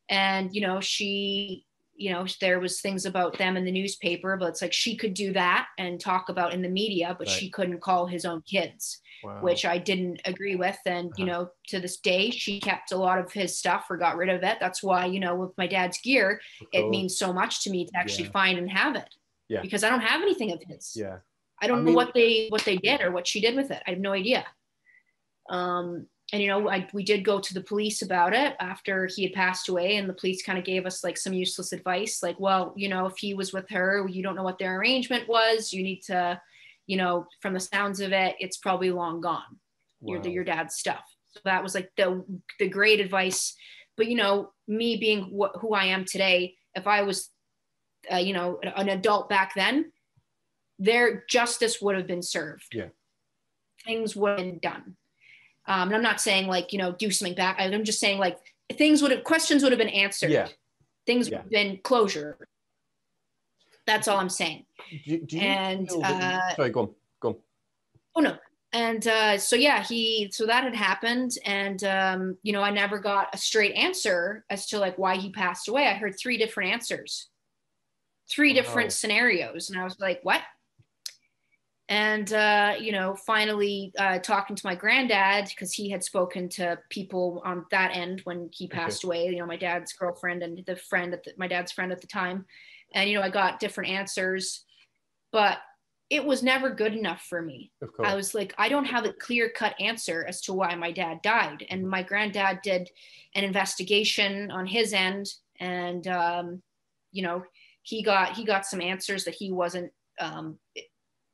And you know, she, you know, there was things about them in the newspaper, but it's like she could do that and talk about in the media, but right. she couldn't call his own kids wow. which I didn't agree with. And, uh-huh. you know, to this day, she kept a lot of his stuff or got rid of it. That's why, you know, with my dad's gear, it means so much to me to actually yeah. find and have it. Yeah. Because I don't have anything of his. Yeah. I don't I know mean, what they what they did or what she did with it. I have no idea. Um, and you know, I, we did go to the police about it after he had passed away, and the police kind of gave us like some useless advice, like, well, you know, if he was with her, you don't know what their arrangement was. You need to you know, from the sounds of it, it's probably long gone. Wow. Your your dad's stuff. So that was like the the great advice. But you know, me being wh- who I am today, if I was, uh, you know, an adult back then, their justice would have been served. Yeah. Things would have been done. Um, and I'm not saying like you know do something back. I'm just saying like things would have questions would have been answered. Yeah. Things yeah. would have been closure. That's all I'm saying. Do, do and uh, sorry, go on, go on. Oh no. And uh, so yeah, he so that had happened, and um, you know I never got a straight answer as to like why he passed away. I heard three different answers, three different scenarios, and I was like, what? And uh, you know finally uh, talking to my granddad because he had spoken to people on that end when he passed okay. away you know my dad's girlfriend and the friend at the, my dad's friend at the time. And you know i got different answers but it was never good enough for me. I was like i don't have a clear cut answer as to why my dad died. And my granddad did an investigation on his end and um, you know he got he got some answers that he wasn't um,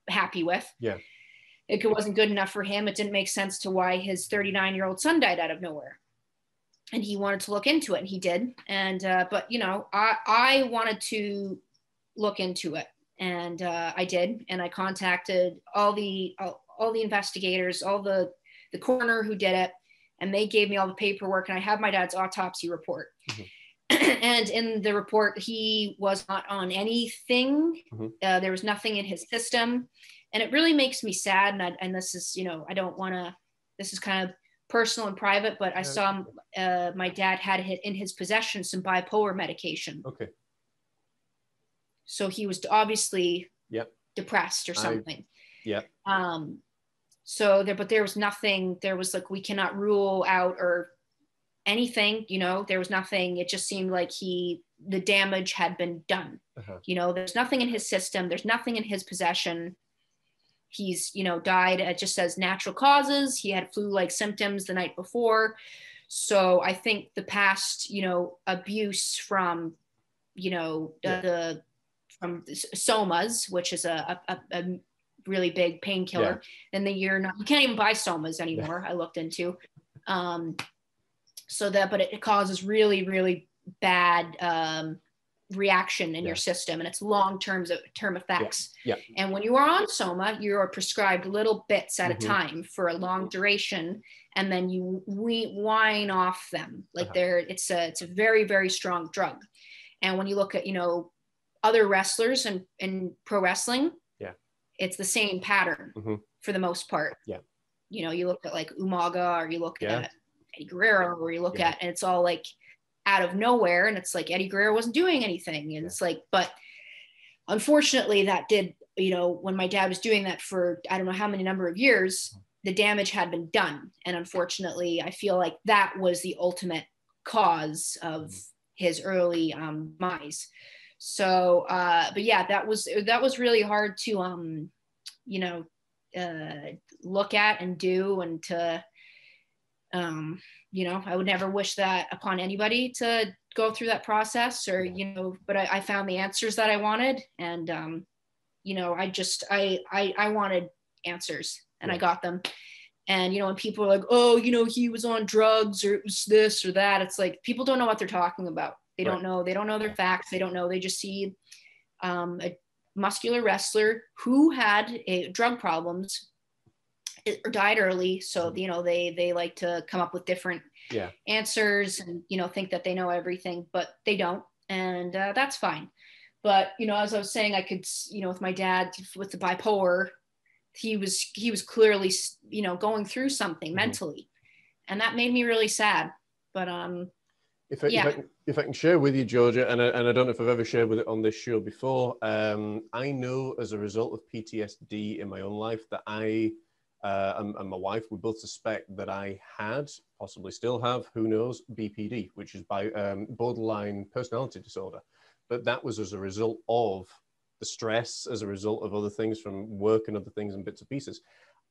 happy with. Yeah. It wasn't good enough for him. It didn't make sense to why his 39 year old son died out of nowhere. And he wanted to look into it and he did. And uh, but you know i i wanted to look into it and uh, i did. And i contacted all the all, all, the investigators all the the coroner who did it and they gave me all the paperwork and i have my dad's autopsy report. Mm-hmm. and in the report he was not on anything mm-hmm. uh, there was nothing in his system and it really makes me sad and, I, and this is you know i don't want to this is kind of personal and private, but I saw uh, my dad had in his possession some bipolar medication. Okay. So he was obviously yep. depressed or something. yeah. Um, so there, but there was nothing. There was like we cannot rule out or anything. You know, there was nothing. It just seemed like he the damage had been done. Uh-huh. You know, there's nothing in his system. There's nothing in his possession he's you know died it just says natural causes he had flu-like symptoms the night before so i think the past you know abuse from you know yeah. the from somas which is a, a, a really big painkiller yeah. and the year not you can't even buy somas anymore yeah. i looked into um so that but it, causes really really bad um, reaction in Yeah. your system and it's long terms of term effects yeah. and when you are on soma you're prescribed little bits at Mhm. a time for a long duration and then you we whine off them like Uh-huh. they're it's a it's a very very strong drug and when you look at you know other wrestlers and in pro wrestling Yeah. it's the same pattern Mhm. for the most part Yeah. you know you look at like umaga or you look Yeah. at eddie guerrero or you look Yeah. at and it's all like out of nowhere and it's like eddie guerrero wasn't doing anything and it's like but unfortunately that did you know when my dad was doing that for i don't know how many number of years the damage had been done and unfortunately i feel like that was the ultimate cause of his early um demise. So uh but yeah that was that was really hard to um you know uh look at and do and to um you know i would never wish that upon anybody to go through that process or you know but i, I found the answers that i wanted and um you know i just i i, I wanted answers and i got them. And you know when people are like oh you know he was on drugs or it was this or that it's like people don't know what they're talking about. They don't know. They don't know their facts. They don't know. They just see um, a muscular wrestler who had a drug problems or died early so you know they they like to come up with different Yeah. answers and you know think that they know everything but they don't and uh, that's fine but you know as i was saying i could you know with my dad with the bipolar he was he was clearly you know going through something Mhm. mentally and that made me really sad but um If I, Yeah. if, I, can- if I can share with you, Georgia, and I, and I don't know if I've ever shared with it on this show before, um, I know as a result of PTSD in my own life that I uh, and, and my wife, we both suspect that I had, possibly still have, who knows, BPD, which is by um, borderline personality disorder. But that was as a result of the stress, as a result of other things from work and other things and bits and pieces.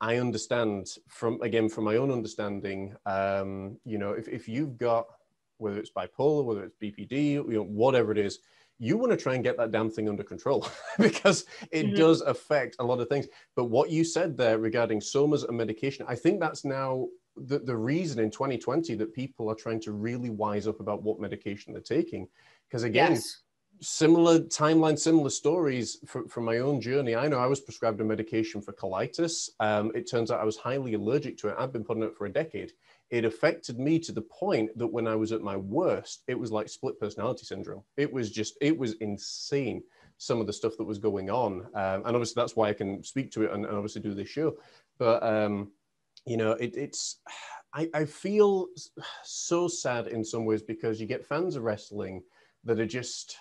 I understand from again from my own understanding, um, you know, if, if you've got whether it's bipolar, whether it's BPD, you know, whatever it is, you want to try and get that damn thing under control because it Mhm. does affect a lot of things. But what you said there regarding somas and medication, I think that's now the, the reason in 2020 that people are trying to really wise up about what medication they're taking. Because again, yes similar timeline, similar stories from, from my own journey. I know I was prescribed a medication for colitis. Um, it turns out I was highly allergic to it. I've been putting it for a decade. It affected me to the point that when I was at my worst, it was like split personality syndrome. It was just, it was insane. Some of the stuff that was going on, um, and obviously that's why I can speak to it and, and obviously do this show. But um, you know, it, it's I, I feel so sad in some ways because you get fans of wrestling that are just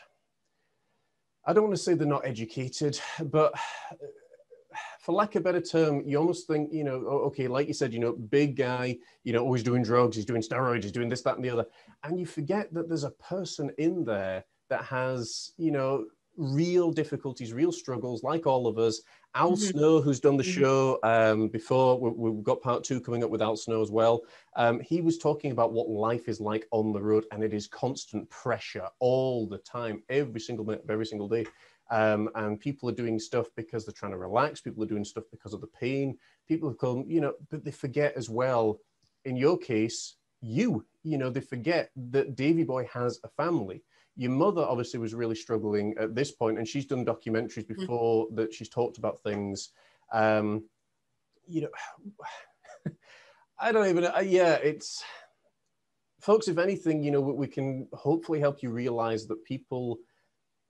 I don't want to say they're not educated, but for lack of a better term, you almost think, you know, oh, okay, like you said, you know, big guy, you know, always doing drugs, he's doing steroids, he's doing this, that, and the other. And you forget that there's a person in there that has, you know, real difficulties, real struggles, like all of us. Al Mhm. Snow, who's done the Mhm. show um, before, we, we've got part two coming up with Al Snow as well. Um, he was talking about what life is like on the road, and it is constant pressure all the time, every single minute of every single day. Um, and people are doing stuff because they're trying to relax. People are doing stuff because of the pain. People have come, you know, but they forget as well. In your case, you, you know, they forget that Davey Boy has a family. Your mother obviously was really struggling at this point, and she's done documentaries before that she's talked about things. Um, you know, I don't even. Uh, yeah, it's folks. If anything, you know, we can hopefully help you realize that people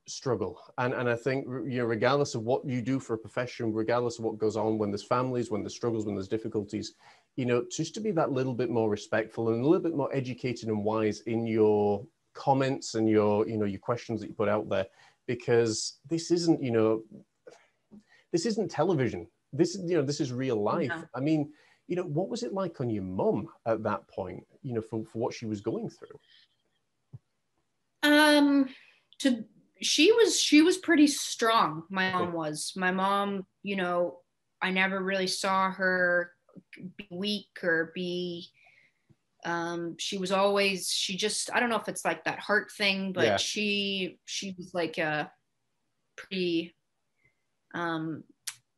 struggle, and and I think you know, regardless of what you do for a profession, regardless of what goes on when there's families, when there's struggles, when there's difficulties, you know, just to be that little bit more respectful and a little bit more educated and wise in your comments and your you know your questions that you put out there because this isn't you know this isn't television. This is you know this is real life. No. i mean you know what was it like on your mum at that point you know for, for what she was going through? Um to she was she was pretty strong my mom was my mom you know i never really saw her be weak or be um she was always she just i don't know if it's like that heart thing but Yeah. she she was like a pretty um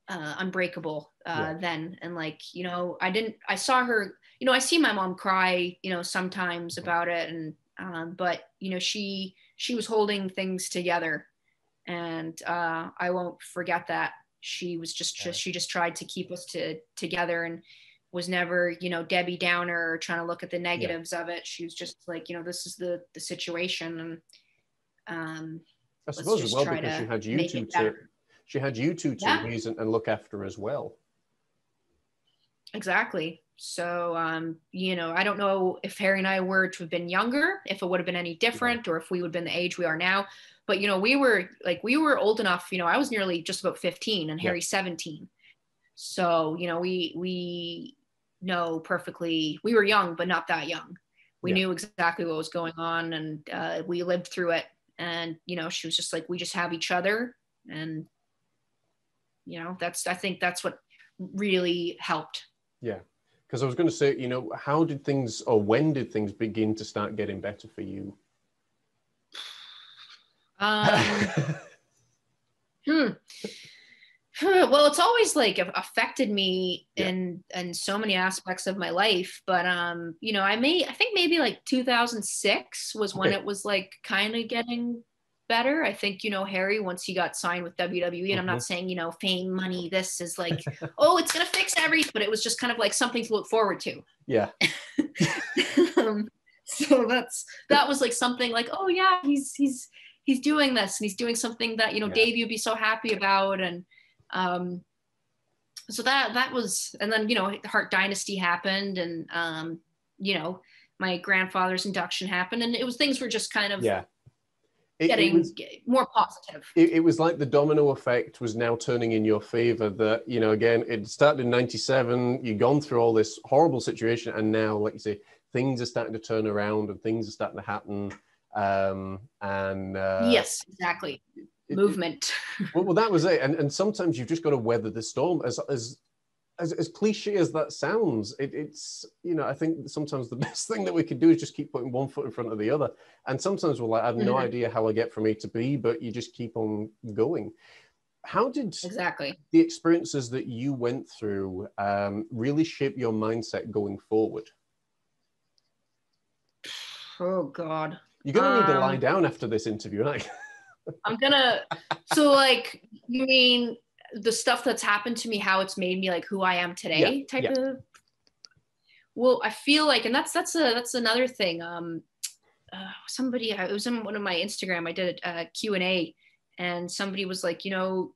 uh unbreakable uh Yeah. then and like you know i didn't i saw her you know, I see my mom cry, you know, sometimes about it, and um, but you know, she she was holding things together, and uh, I won't forget that. She was just, just she just tried to keep us to together and was never you know debbie downer or trying to look at the negatives yeah. of it. She was just like you know this is the the situation. And um i suppose as well because she had you two to she had you two to yeah. and, and look after as well. Exactly so um you know i don't know if harry and i were to have been younger if it would have been any different or if we would have been the age we are now. But you know we were like we were old enough you know i was nearly just about 15 and Harry 17 so you know we we know perfectly we were young but not that young. We yeah. knew exactly what was going on and uh, we lived through it. And you know she was just like we just have each other. And you know that's i think that's what really helped. Yeah because i was going to say you know how did things or when did things begin to start getting better for you um, hmm well it's always like affected me yeah. in in so many aspects of my life but um you know i may i think maybe like 2006 was when okay. it was like kind of getting better i think you know harry once he got signed with wwe and mm-hmm. i'm not mm-hmm. saying you know fame money this is like oh it's gonna fix everything but it was just kind of like something to look forward to yeah um, so that's that was like something like oh yeah he's he's he's doing this and he's doing something that you know yeah. davey would be so happy about and um, so that that was, and then you know, the Hart Dynasty happened, and um, you know, my grandfather's induction happened, and it was things were just kind of yeah. It, getting it was, more positive. It, it, was like the domino effect was now turning in your favor. That you know, again, it started in '97. You've gone through all this horrible situation, and now, like you say, things are starting to turn around, and things are starting to happen. Um, and uh, yes, exactly movement. It, well, well, that was it. And, and sometimes you've just got to weather the storm. As, as, as, as cliche as that sounds, it, it's, you know, I think sometimes the best thing that we can do is just keep putting one foot in front of the other. And sometimes we're like, I have no mm-hmm. idea how I get from A to B, but you just keep on going. How did exactly the experiences that you went through um, really shape your mindset going forward? Oh God. You're gonna um, need to lie um, down after this interview, right? I'm gonna. So like, you mean the stuff that's happened to me, how it's made me like who I am today, yeah, type yeah. of. Well, I feel like, and that's that's a that's another thing. Um, uh, somebody, I was on one of my Instagram. I did a Q and A, and somebody was like, you know,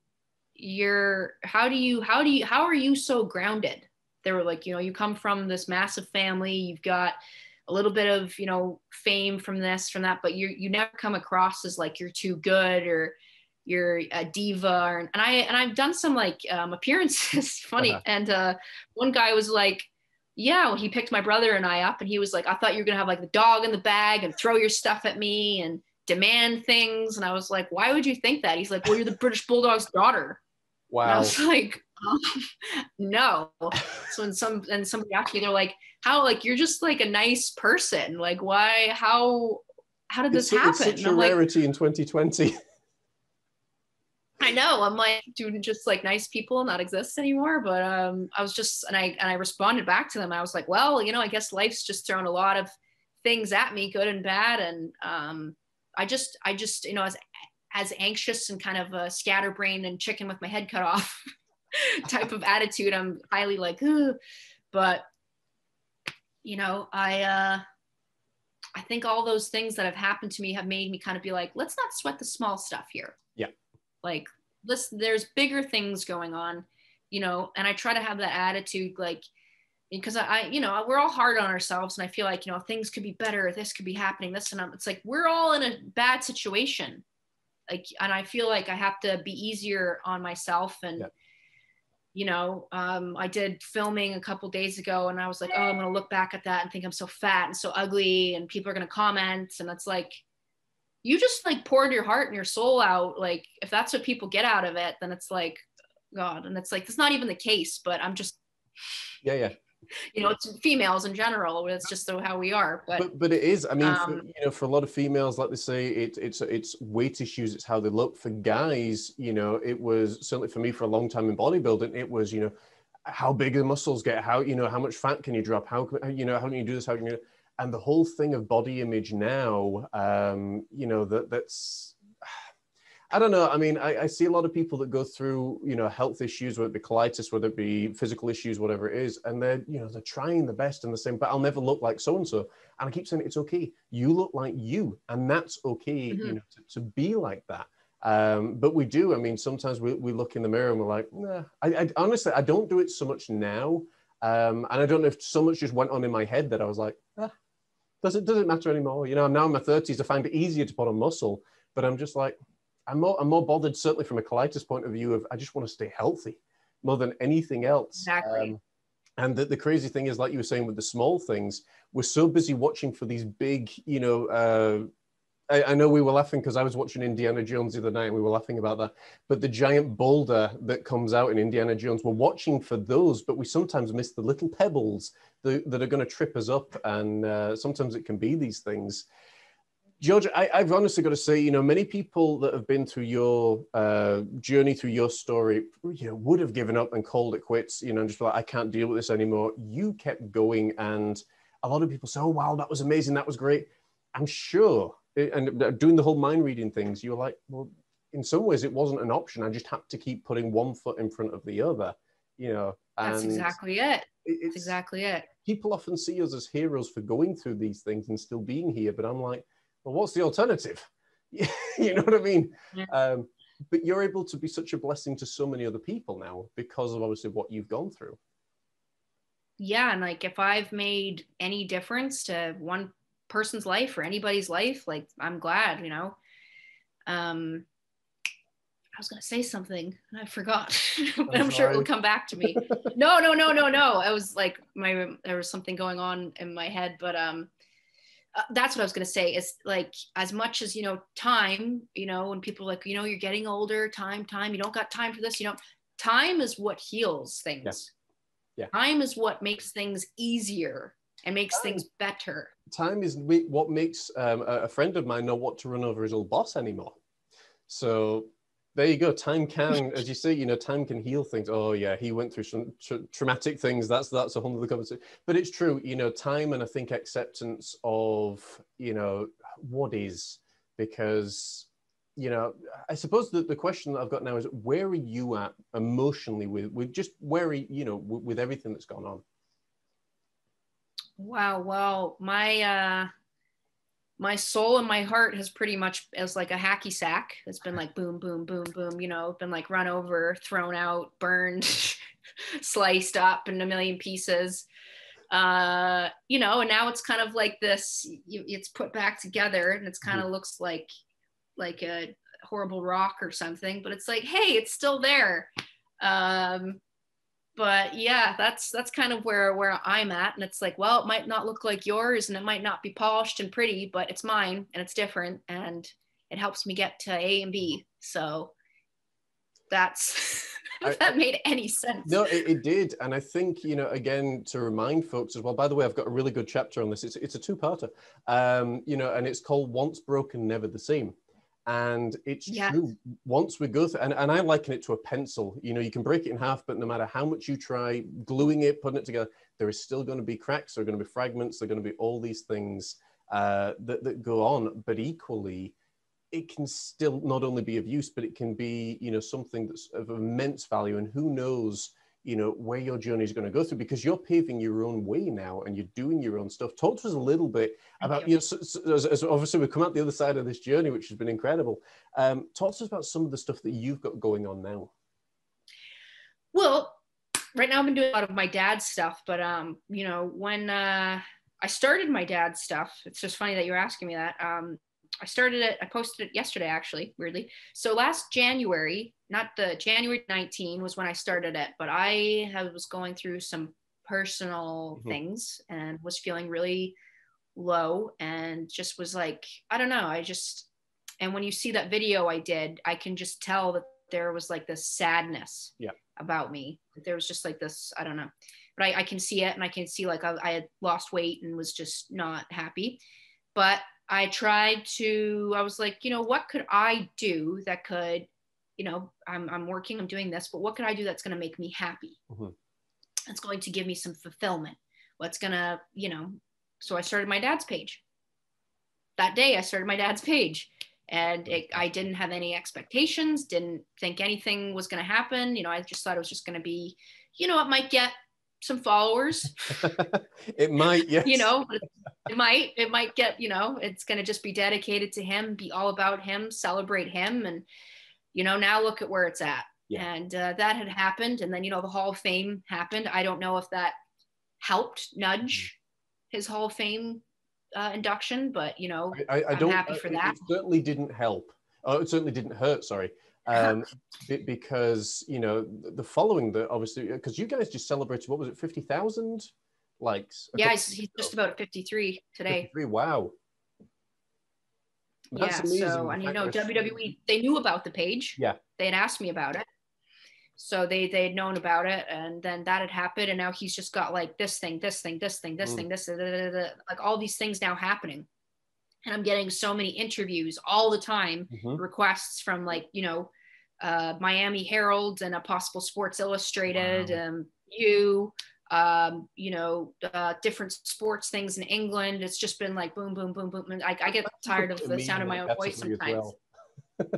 you're how do you how do you how are you so grounded? They were like, you know, you come from this massive family. You've got a little bit of you know fame from this from that but you you never come across as like you're too good or you're a diva and i and i've done some like um, appearances funny uh-huh. and uh, one guy was like yeah well, he picked my brother and i up and he was like i thought you were gonna have like the dog in the bag and throw your stuff at me and demand things and i was like why would you think that? He's like well you're the british bulldog's daughter. Wow and i was like um, no. So when some and somebody asked me they're like how like you're just like a nice person. Like why how how did this it's, happen? it's such a rarity like, in 2020 I know. I'm like, do just like nice people not exist anymore? But um, I was just, and I and I responded back to them. I was like, well, you know, I guess life's just thrown a lot of things at me, good and bad, and um, I just, I just, you know, as as anxious and kind of a scatterbrain and chicken with my head cut off type of attitude. I'm highly like, Ugh. but you know, I uh, I think all those things that have happened to me have made me kind of be like, let's not sweat the small stuff here. Like, this, there's bigger things going on, you know, and I try to have that attitude, like, because I, you know, we're all hard on ourselves, and I feel like, you know, things could be better, this could be happening, this and I'm, it's like we're all in a bad situation, like, and I feel like I have to be easier on myself and. Yeah you know, um, I did filming a couple days ago and I was like, oh, I'm to look back at that and think I'm so fat and so ugly and people are going to comment. And it's like, you just like poured your heart and your soul out. Like, if that's what people get out of it, then it's like, God. And it's like, that's not even the case, but I'm just. Yeah, yeah you know, it's females in general. It's just so how we are. But but, but it is. I mean, um, for, you know, for a lot of females, like they say, it, it's it's weight issues. It's how they look. For guys, you know, it was certainly for me for a long time in bodybuilding. It was you know how big the muscles get, how you know how much fat can you drop, how you know how can you do this, how can you, and the whole thing of body image now, um, you know that that's I don't know. I mean, I, I, see a lot of people that go through, you know, health issues, whether it be colitis, whether it be physical issues, whatever it is, and they're, you know, they're trying the best and the same, but I'll never look like so and so. And I keep saying it's okay. You look like you, and that's okay, mm-hmm. you know, to, to, be like that. Um, but we do. I mean, sometimes we, we look in the mirror and we're like, nah. I, I honestly, I don't do it so much now, um, and I don't know if so much just went on in my head that I was like, ah, does it does it matter anymore? You know, I'm now in my thirties, I find it easier to put on muscle, but I'm just like I'm more, I'm more bothered, certainly from a colitis point of view, of I just want to stay healthy more than anything else. Exactly. Um, and the, the crazy thing is, like you were saying with the small things, we're so busy watching for these big, you know, uh, I, I, know we were laughing because I was watching Indiana Jones the other night and we were laughing about that. But the giant boulder that comes out in Indiana Jones, we're watching for those, but we sometimes miss the little pebbles that, that are going to trip us up. And uh, sometimes it can be these things. George, I, have honestly got to say, you know, many people that have been through your uh, journey, through your story, you know, would have given up and called it quits, you know, and just like, I can't deal with this anymore. You kept going. And a lot of people say, oh, wow, that was amazing. That was great. I'm sure. And doing the whole mind reading things, you're like, well, in some ways, it wasn't an option. I just had to keep putting one foot in front of the other, you know. That's exactly it. It's exactly it. People often see us as heroes for going through these things and still being here. But I'm like, well, what's the alternative? you know what I mean? Yeah. Um, but you're able to be such a blessing to so many other people now because of obviously what you've gone through. Yeah. And like if I've made any difference to one person's life or anybody's life, like I'm glad, you know. Um, I was gonna say something and I forgot, but I'm, I'm sure it will come back to me. no, no, no, no, no. I was like my there was something going on in my head, but um, uh, that's what I was going to say is like as much as you know time you know when people like you know you're getting older time time you don't got time for this you know time is what heals things yeah, yeah. time is what makes things easier and makes time. things better time is what makes um, a friend of mine know what to run over his old boss anymore so there you go. Time can, as you say, you know, time can heal things. Oh yeah, he went through some tra- traumatic things. That's that's a whole other conversation. But it's true, you know, time and I think acceptance of you know what is because you know I suppose that the question that I've got now is where are you at emotionally with with just where are, you know with, with everything that's gone on. Wow. Well, my. uh my soul and my heart has pretty much as like a hacky sack. It's been like boom boom boom boom you know been like run over thrown out burned sliced up in a million pieces. Uh you know and now it's kind of like this it's put back together and it's kind of mm-hmm. looks like like a horrible rock or something but it's like hey it's still there. Um but yeah that's that's kind of where where i'm at and it's like well it might not look like yours and it might not be polished and pretty but it's mine and it's different and it helps me get to a and b so that's if that made any sense. No it, it, did and i think you know again to remind folks as well by the way i've got a really good chapter on this it's, it's a two-parter um, you know and it's called once broken never the same and it's yeah. true. Once we go through, and, and I liken it to a pencil. You know, you can break it in half, but no matter how much you try gluing it, putting it together, there is still going to be cracks. There are going to be fragments. There are going to be all these things uh, that, that go on. But equally, it can still not only be of use, but it can be, you know, something that's of immense value. And who knows, you know where your journey is going to go through because you're paving your own way now and you're doing your own stuff. Talk to us a little bit about you, know so, so, as, as obviously we've come out the other side of this journey which has been incredible. Um, talk to us about some of the stuff that you've got going on now. Well right now i've been doing a lot of my dad's stuff but um you know when uh i started my dad's stuff it's just funny that you're asking me that um I started it, I posted it yesterday actually, weirdly. So last January, not the January 19 was when I started it, but I have, was going through some personal mm-hmm. things and was feeling really low and just was like, I don't know, I just, and when you see that video I did, I can just tell that there was like this sadness yeah. about me. There was just like this, I don't know, but I, I can see it and I can see like I, I had lost weight and was just not happy. But I tried to, I was like, you know, what could I do that could, you know, I'm, I'm working, I'm doing this, but what could I do that's going to make me happy? Mm-hmm. that's going to give me some fulfillment what's gonna you know so i started my dad's page that day i started my dad's page and it, i didn't have any expectations didn't think anything was going to happen you know i just thought it was just going to be you know it might get some followers. It might yes. You know it might it might get you know it's going to just be dedicated to him be all about him celebrate him and you know now look at where it's at. Yeah. and uh, that had happened and then you know the hall of fame happened. I don't know if that helped nudge mm-hmm. his hall of fame uh, induction but you know i, I, I don't happy for that. it certainly didn't help. Oh it certainly didn't hurt sorry um, because you know the following the obviously because you guys just celebrated what was it fifty thousand likes? Yeah, he's, just about fifty three today. 53, wow. That's yeah, amazing. so and you know WWE they knew about the page. Yeah, they had asked me about it, so they they had known about it, and then that had happened, and now he's just got like this thing, this thing, this thing, this mm. thing, this da, da, da, like all these things now happening and I'm getting so many interviews all the time, mm-hmm. requests from like, you know, uh, Miami Herald and a possible Sports Illustrated, wow. um, you, um, you know, uh, different sports things in England. It's just been like boom, boom, boom, boom. I, I get tired of the sound of my own voice sometimes. Well.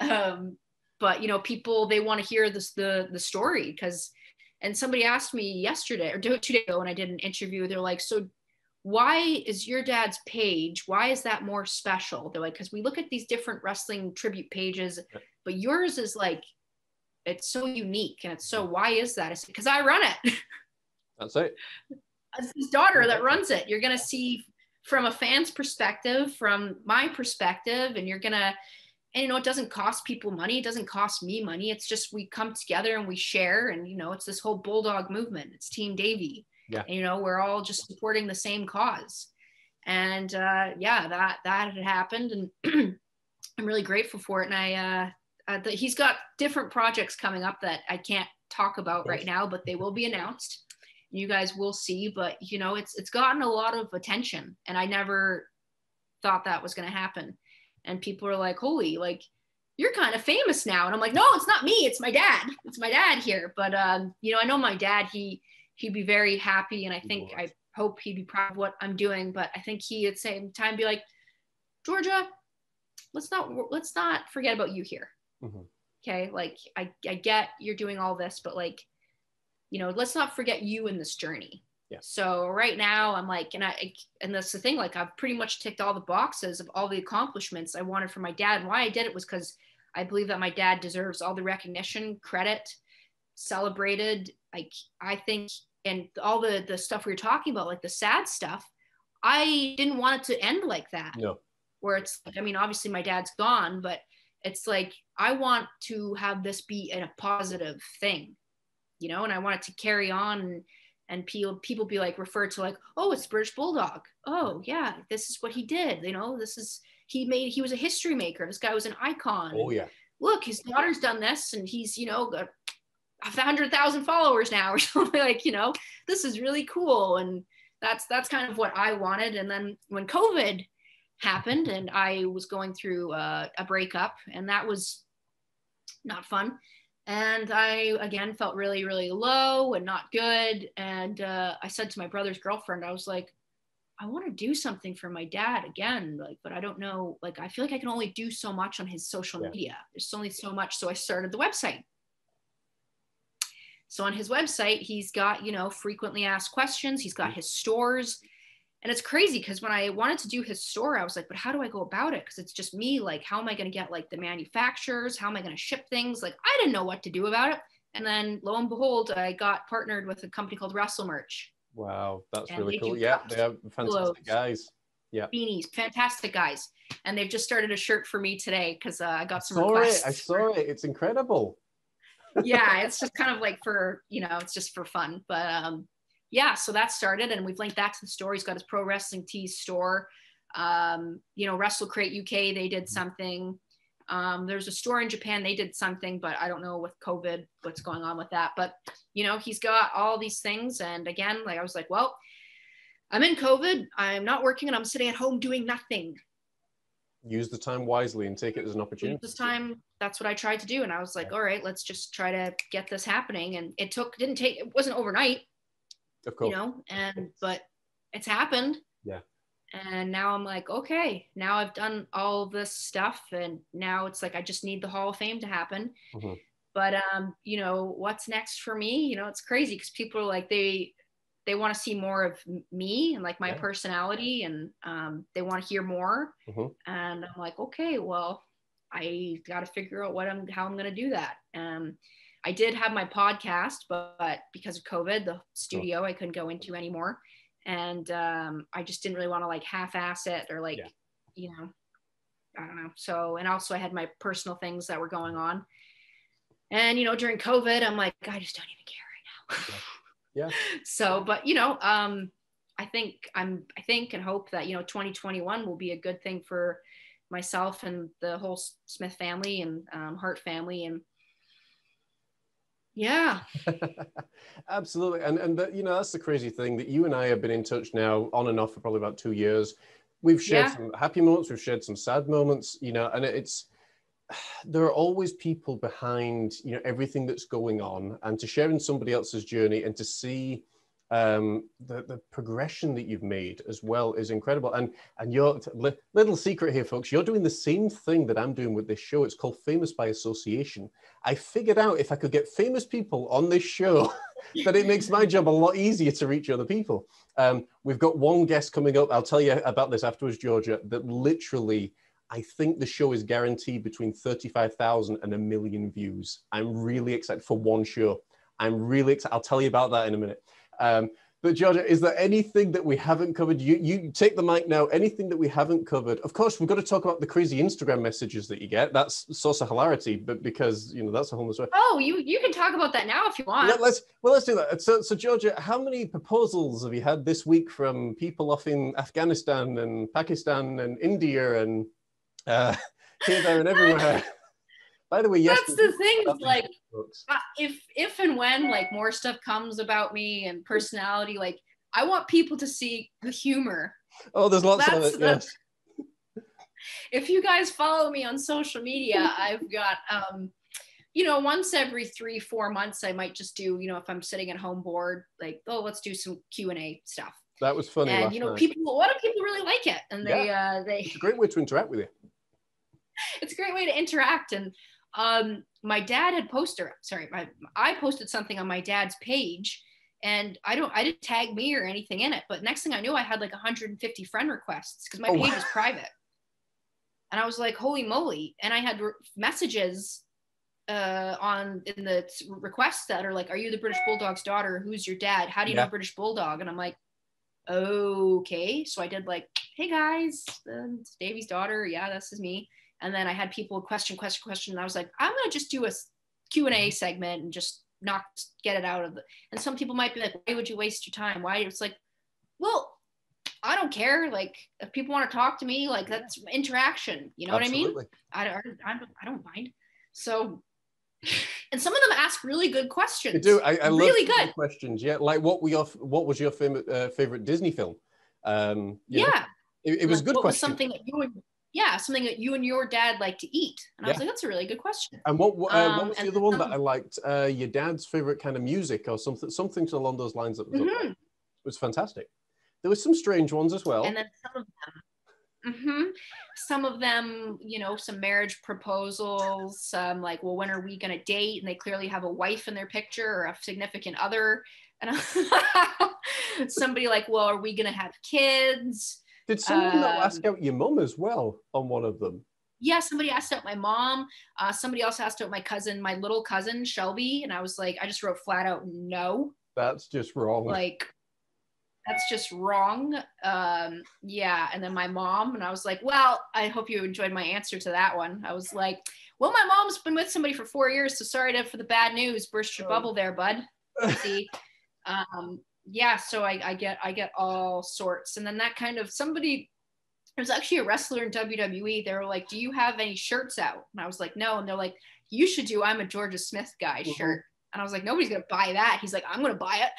um, but you know, people they want to hear this the the story because. And somebody asked me yesterday or two days ago when I did an interview, they're like, "So why is your dad's page why is that more special? They're like because we look at these different wrestling tribute pages but yours is like it's so unique and it's so mm-hmm. why is that? It's because i run it. That's it it's his daughter that runs it. You're going to see from a fan's perspective from my perspective and you're going to and you know it doesn't cost people money. It doesn't cost me money. It's just we come together and we share and you know it's this whole bulldog movement. It's team davey yeah. you know, we're all just supporting the same cause. And uh, yeah, that that had happened, and I'm really grateful for it. And I, uh, uh, the, he's got different projects coming up that I can't talk about right now, but they will be announced. You guys will see. But you know, it's it's gotten a lot of attention, and I never thought that was going to happen. And people are like, "Holy, like." you're kind of famous now and i'm like no it's not me it's my dad it's my dad here but um, you know i know my dad he he'd be very happy and i think i hope he'd be proud of what i'm doing but i think he at the same time be like georgia let's not let's not forget about you here mm-hmm. okay like I, I get you're doing all this but like you know let's not forget you in this journey yeah. So right now I'm like, and I, and that's the thing, like I've pretty much ticked all the boxes of all the accomplishments I wanted for my dad. And why I did it was because I believe that my dad deserves all the recognition, credit, celebrated. Like I think and all the the stuff we were talking about, like the sad stuff, I didn't want it to end like that. No. Where it's like, I mean, obviously my dad's gone, but it's like I want to have this be a positive thing, you know, and I want it to carry on and and people people be like referred to like, oh, it's British Bulldog. Oh yeah, this is what he did. You know, this is he made he was a history maker. This guy was an icon. Oh yeah. Look, his daughter's done this, and he's you know got a hundred thousand followers now or something like you know this is really cool. And that's that's kind of what i wanted. And then when covid happened and i was going through uh, a breakup and that was not fun. And i again felt really really low and not good. And uh, i said to my brother's girlfriend i was like i want to do something for my dad again like but i don't know like i feel like i can only do so much on his social yeah. media. There's only so much. So i started the website so on his website, he's got, you know, frequently asked questions, he's got his stores. And it's crazy because when I wanted to do his store, I was like, but how do I go about it? Because it's just me. Like, how am I going to get like the manufacturers? How am I going to ship things? Like, I didn't know what to do about it. And then lo and behold, I got partnered with a company called Wrestle Merch. Wow, that's and really cool. Yeah, they have fantastic guys. Yeah, beanies, fantastic guys. And they've just started a shirt for me today because uh, I got some I saw requests. It. I saw it. It's incredible yeah, it's just kind of like for, you know, it's just for fun. But um, yeah, so that started and we've linked that to the store. He's got his pro wrestling tees store. Um, you know, Wrestle Crate UK, they did something. Um, there's a store in Japan, they did something, but I don't know with COVID what's going on with that. But you know, he's got all these things. And again, like I was like, well, I'm in COVID, I'm not working and I'm sitting at home doing nothing. Use the time wisely and take it as an opportunity. This time, that's what I tried to do, and I was like, all right, let's just try to get this happening. And it took didn't take it wasn't overnight, Of course. you know, and but it's happened. Yeah. And now I'm like, okay, now I've done all this stuff, and now it's like I just need the Hall of Fame to happen. Mhm. But um, you know, what's next for me? You know, it's crazy because people are like they they want to see more of me and like my Yeah. personality, and um, they want to hear more. Mhm. And I'm like, okay, well, I got to figure out what I'm how I'm gonna do that. Um, I did have my podcast, but, but because of COVID, the studio I couldn't go into anymore, and um, I just didn't really want to like half-ass it or like, Yeah. you know, I don't know. So, and also I had my personal things that were going on, and you know, during COVID, I'm like, I just don't even care right now. Yeah. So, but you know, um, I think I'm, I think and hope that you know, 2021 will be a good thing for myself and the whole Smith family and um, Hart family, and yeah, Absolutely, and and that, you know that's the crazy thing that you and I have been in touch now on and off for probably about two years. We've shared Yeah. some happy moments, we've shared some sad moments, you know, and it's there are always people behind you know everything that's going on, and to share in somebody else's journey and to see um, the the progression that you've made as well is incredible. And and your li- little secret here, folks, you're doing the same thing that I'm doing with this show. It's called Famous by Association. I figured out if I could get famous people on this show, that it makes my job a lot easier to reach other people. Um, we've got one guest coming up. I'll tell you about this afterwards, Georgia. That literally, I think the show is guaranteed between 35,000 and a million views. I'm really excited for one show. I'm really excited. I'll tell you about that in a minute. Um, but Georgia, is there anything that we haven't covered? You you take the mic now. Anything that we haven't covered? Of course, we've got to talk about the crazy Instagram messages that you get. That's source of hilarity, but because you know that's a whole story. Oh, you you can talk about that now if you want. Yeah, Let, us well, let's do that. So, so Georgia, how many proposals have you had this week from people off in Afghanistan and Pakistan and India and uh, here, there, and everywhere? By the way, yes, That's the thing. Like, if if and when like more stuff comes about me and personality, like I want people to see the humor. Oh, there's lots of That's- it. that's- Yes. If you guys follow me on social media, I've got um, you know, once every three four months, I might just do you know if I'm sitting at home bored, like oh let's do some Q and A stuff. That was funny. and last you know night. people a lot of people really like it and they uh they It's a great way to interact with you. it's a great way to interact. And um my dad had posted sorry my, i posted something on my dad's page and i don't i didn't tag me or anything in it but next thing i knew i had like 150 friend requests because my Oh, page wow. is private. And i was like holy moly. And i had re- messages uh on in the requests that are like are you the british bulldog's daughter? Who's your dad? How do you Yeah. know british bulldog? And i'm like okay. So i did like hey guys it's davey's daughter. Yeah this is me and then i had people question question question and i was like i'm gonna just do a q&a segment and just not get it out of the and some people might be like why would you waste your time why it's like well i don't care like if people want to talk to me like that's interaction you know what i mean Absolutely. I don't, I don't, I don't mind. So, and some of them ask really good questions. You do. I, I love really good. questions. Yeah, like what were your what was your favorite uh, favorite Disney film? Um, you know, Yeah. it, it was a Like, good what was question. something that you yeah, something that you and your dad like to eat. And I was like, that's a really good question. And what uh, what Um, was the and other one that I liked? Uh, your dad's favorite kind of music or something something along those lines. That was. Mhm. it was fantastic. There was some strange ones as well. And then some of them, hmm some of them, you know, some marriage proposals, some like, well, when are we going to date? And they clearly have a wife in their picture or a significant other. And somebody like, well, are we going to have kids? Did someone um, ask out your mum as well on one of them? yeah, somebody asked out my mom. Uh, somebody else asked out my cousin, my little cousin Shelby, and I was like, I just wrote flat out no. That's just wrong. Like, that's just wrong. Um, yeah, and then my mom, and I was like, well, I hope you enjoyed my answer to that one. I was like, well, my mom's been with somebody for four years, so sorry to, for the bad news. Burst your Oh. bubble there, bud. See, um, yeah, so I, I get I get all sorts, and then that kind of somebody there's actually a wrestler in WWE. They were like, "Do you have any shirts out?" And I was like, "No." And they're like, "You should do I'm a Georgia Smith guy Mhm. shirt." And I was like, "Nobody's gonna buy that." He's like, "I'm gonna buy it."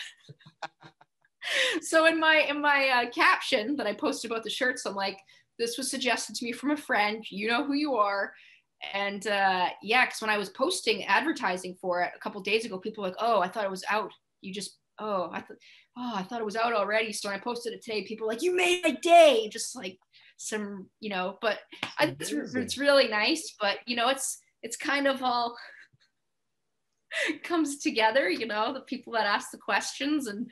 so in my in my uh, caption that I posted about the shirts, I'm like, this was suggested to me from a friend. You know who you are. And uh, yeah, because when I was posting advertising for it a couple days ago, people were like, "Oh, I thought it was out. You just oh, I thought oh, I thought it was out already." So when I posted it today, people were like, "You made my day!" Just like some, you know. But I, it's, it's really nice. But you know, it's it's kind of all comes together. You know, the people that ask the questions and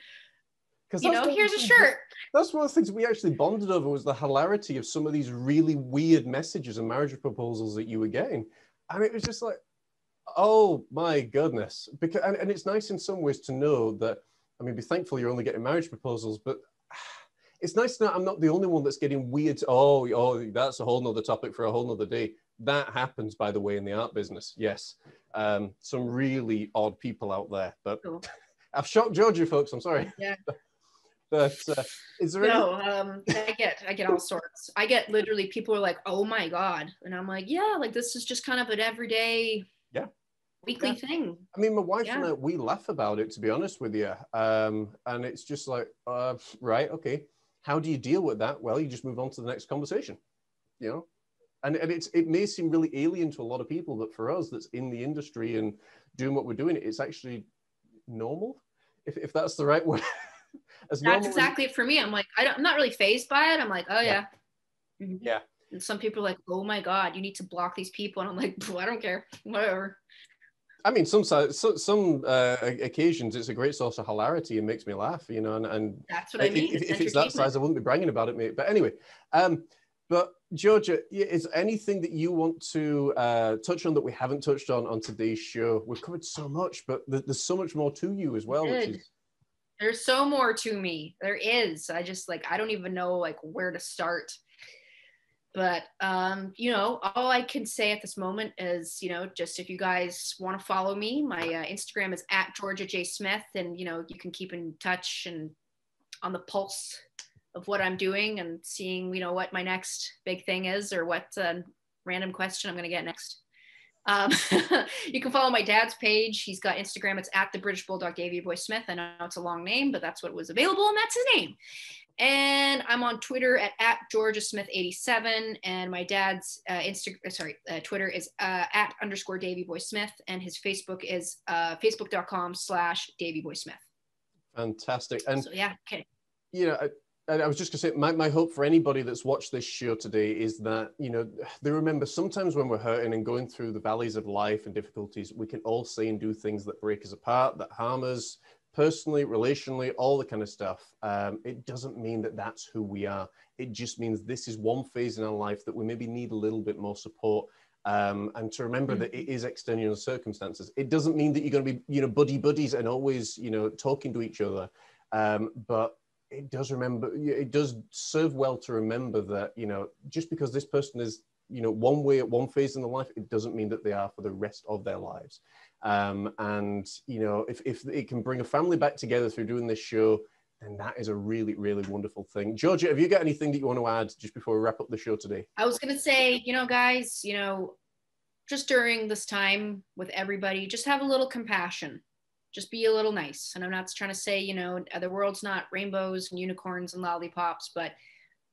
you know, here's a shirt. That's one of the things we actually bonded over was the hilarity of some of these really weird messages and marriage proposals that you were getting. And it was just like, oh my goodness. Because and, and it's nice in some ways to know that, I mean, be thankful you're only getting marriage proposals, but it's nice that I'm not the only one that's getting weird. Oh, oh, that's a whole nother topic for a whole nother day. That happens, by the way, in the art business. Yes. Um, some really odd people out there, but cool. I've shocked Georgia folks. I'm sorry. Yeah. But uh, is there no? Any- um, I get I get all sorts. I get literally people are like, "Oh my god," and I'm like, "Yeah, like this is just kind of an everyday." Yeah. Weekly yeah. thing. I mean, my wife yeah. and I, we laugh about it, to be honest with you. Um, and it's just like, uh, right, okay. How do you deal with that? Well, you just move on to the next conversation, you know? And, and it's, it may seem really alien to a lot of people, but for us that's in the industry and doing what we're doing, it's actually normal, if, if that's the right word. As That's exactly it for me. I'm like, I am not really fazed by it. I'm like, oh yeah. Yeah. Mm-hmm. yeah. And some people are like, oh my God, you need to block these people. And I'm like, I don't care, whatever. I mean, some some uh, occasions it's a great source of hilarity and makes me laugh, you know. And, and that's what I mean. If, it's, if it's that size, I wouldn't be bragging about it, mate. But anyway, um, but Georgia, is anything that you want to uh, touch on that we haven't touched on on today's show? We've covered so much, but there's so much more to you as well, is there's so more to me there is i just like i don't even know like where to start but um you know all i can say at this moment is you know just if you guys want to follow me my uh, instagram is at georgia j smith and you know you can keep in touch and on the pulse of what i'm doing and seeing you know what my next big thing is or what uh, random question i'm going to get next um, you can follow my dad's page. He's got Instagram. It's at the British Bulldog Davey Boy Smith. I know it's a long name, but that's what was available, and that's his name. And I'm on Twitter at, at Georgia Smith 87. And my dad's uh, Instagram, uh, sorry, uh, Twitter is uh, at underscore Davey Boy Smith. And his Facebook is uh, facebook.com slash Davey Boy Smith. Fantastic. And so, yeah, okay. You know, and I was just going to say, my, my hope for anybody that's watched this show today is that, you know, they remember sometimes when we're hurting and going through the valleys of life and difficulties, we can all say and do things that break us apart, that harm us personally, relationally, all the kind of stuff. Um, it doesn't mean that that's who we are. It just means this is one phase in our life that we maybe need a little bit more support. Um, and to remember mm-hmm. that it is external circumstances. It doesn't mean that you're going to be, you know, buddy buddies and always, you know, talking to each other. Um, but it does remember it does serve well to remember that you know just because this person is you know one way at one phase in the life it doesn't mean that they are for the rest of their lives um, and you know if, if it can bring a family back together through doing this show then that is a really really wonderful thing georgia have you got anything that you want to add just before we wrap up the show today i was going to say you know guys you know just during this time with everybody just have a little compassion just be a little nice. And I'm not trying to say, you know, the world's not rainbows and unicorns and lollipops, but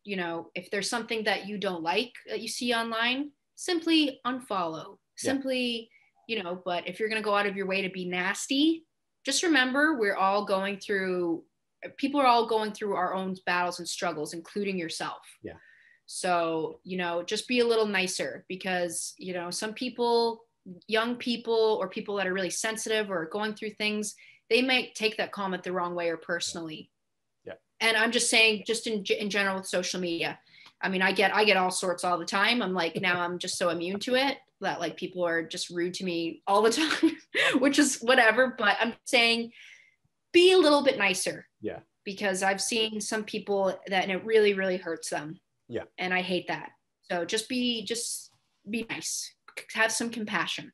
you know, if there's something that you don't like that you see online, simply unfollow. Yeah. You know, but if you're going to go out of your way to be nasty, just remember we're all going through people are all going through our own battles and struggles including yourself. Yeah. So, you know, just be a little nicer because, you know, some people young people or people that are really sensitive or going through things, they might take that comment the wrong way or personally. Yeah. And I'm just saying, just in, in general with social media, I mean, I get I get all sorts all the time. I'm like now I'm just so immune to it that like people are just rude to me all the time, which is whatever. But I'm saying, be a little bit nicer. Yeah. Because I've seen some people that and it really really hurts them. Yeah. And I hate that. So just be just be nice have some compassion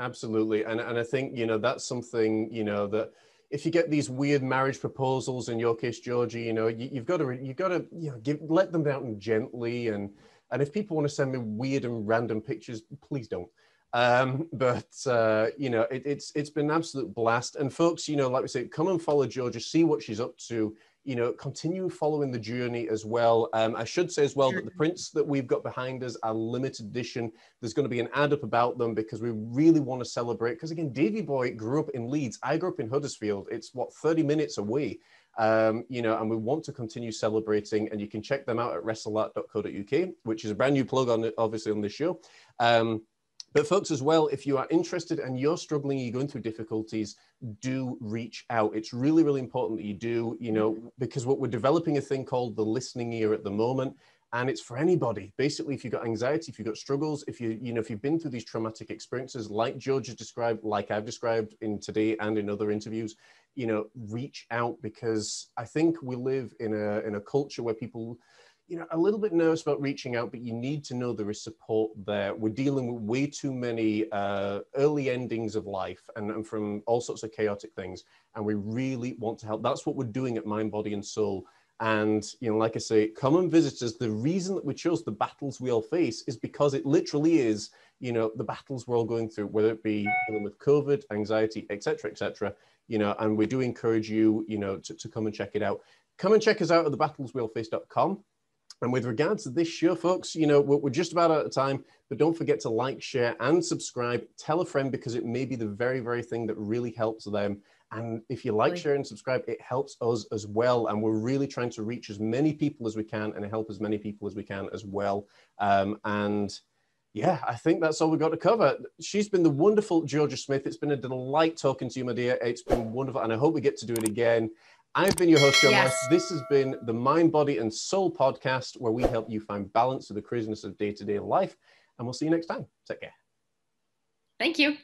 absolutely and, and i think you know that's something you know that if you get these weird marriage proposals in your case georgie you know you, have got to you've got to you know give let them down gently and and if people want to send me weird and random pictures please don't um, but uh, you know it, it's it's been an absolute blast and folks you know like we say come and follow georgia see what she's up to you know, continue following the journey as well. Um, I should say as well that the prints that we've got behind us are limited edition. There's going to be an ad up about them because we really want to celebrate. Because again, Davey Boy grew up in Leeds. I grew up in Huddersfield. It's what 30 minutes away. Um, you know, and we want to continue celebrating. And you can check them out at wrestleart.co.uk, which is a brand new plug on obviously on this show. Um, but folks, as well, if you are interested and you're struggling, you're going through difficulties, do reach out. It's really, really important that you do, you know, because what we're developing a thing called the listening ear at the moment. And it's for anybody. Basically, if you've got anxiety, if you've got struggles, if you, you know, if you've been through these traumatic experiences, like George has described, like I've described in today and in other interviews, you know, reach out because I think we live in a in a culture where people you know, a little bit nervous about reaching out, but you need to know there is support there. We're dealing with way too many uh, early endings of life and, and, from all sorts of chaotic things. And we really want to help. That's what we're doing at Mind, Body, and Soul. And, you know, like I say, come and visit us. The reason that we chose the battles we all face is because it literally is, you know, the battles we're all going through, whether it be dealing with COVID, anxiety, etc., etc. you know, and we do encourage you, you know, to, to come and check it out. Come and check us out at thebattlesweallface.com. And with regards to this show, folks, you know, we're, we're, just about out of time, but don't forget to like, share, and subscribe. Tell a friend because it may be the very, very thing that really helps them. And if you like, share, and subscribe, it helps us as well. And we're really trying to reach as many people as we can and help as many people as we can as well. Um, and yeah, I think that's all we've got to cover. She's been the wonderful Georgia Smith. It's been a delight talking to you, my dear. It's been wonderful. And I hope we get to do it again. I've been your host, John yes. This has been the Mind, Body, and Soul podcast, where we help you find balance through the craziness of day to day life. And we'll see you next time. Take care. Thank you.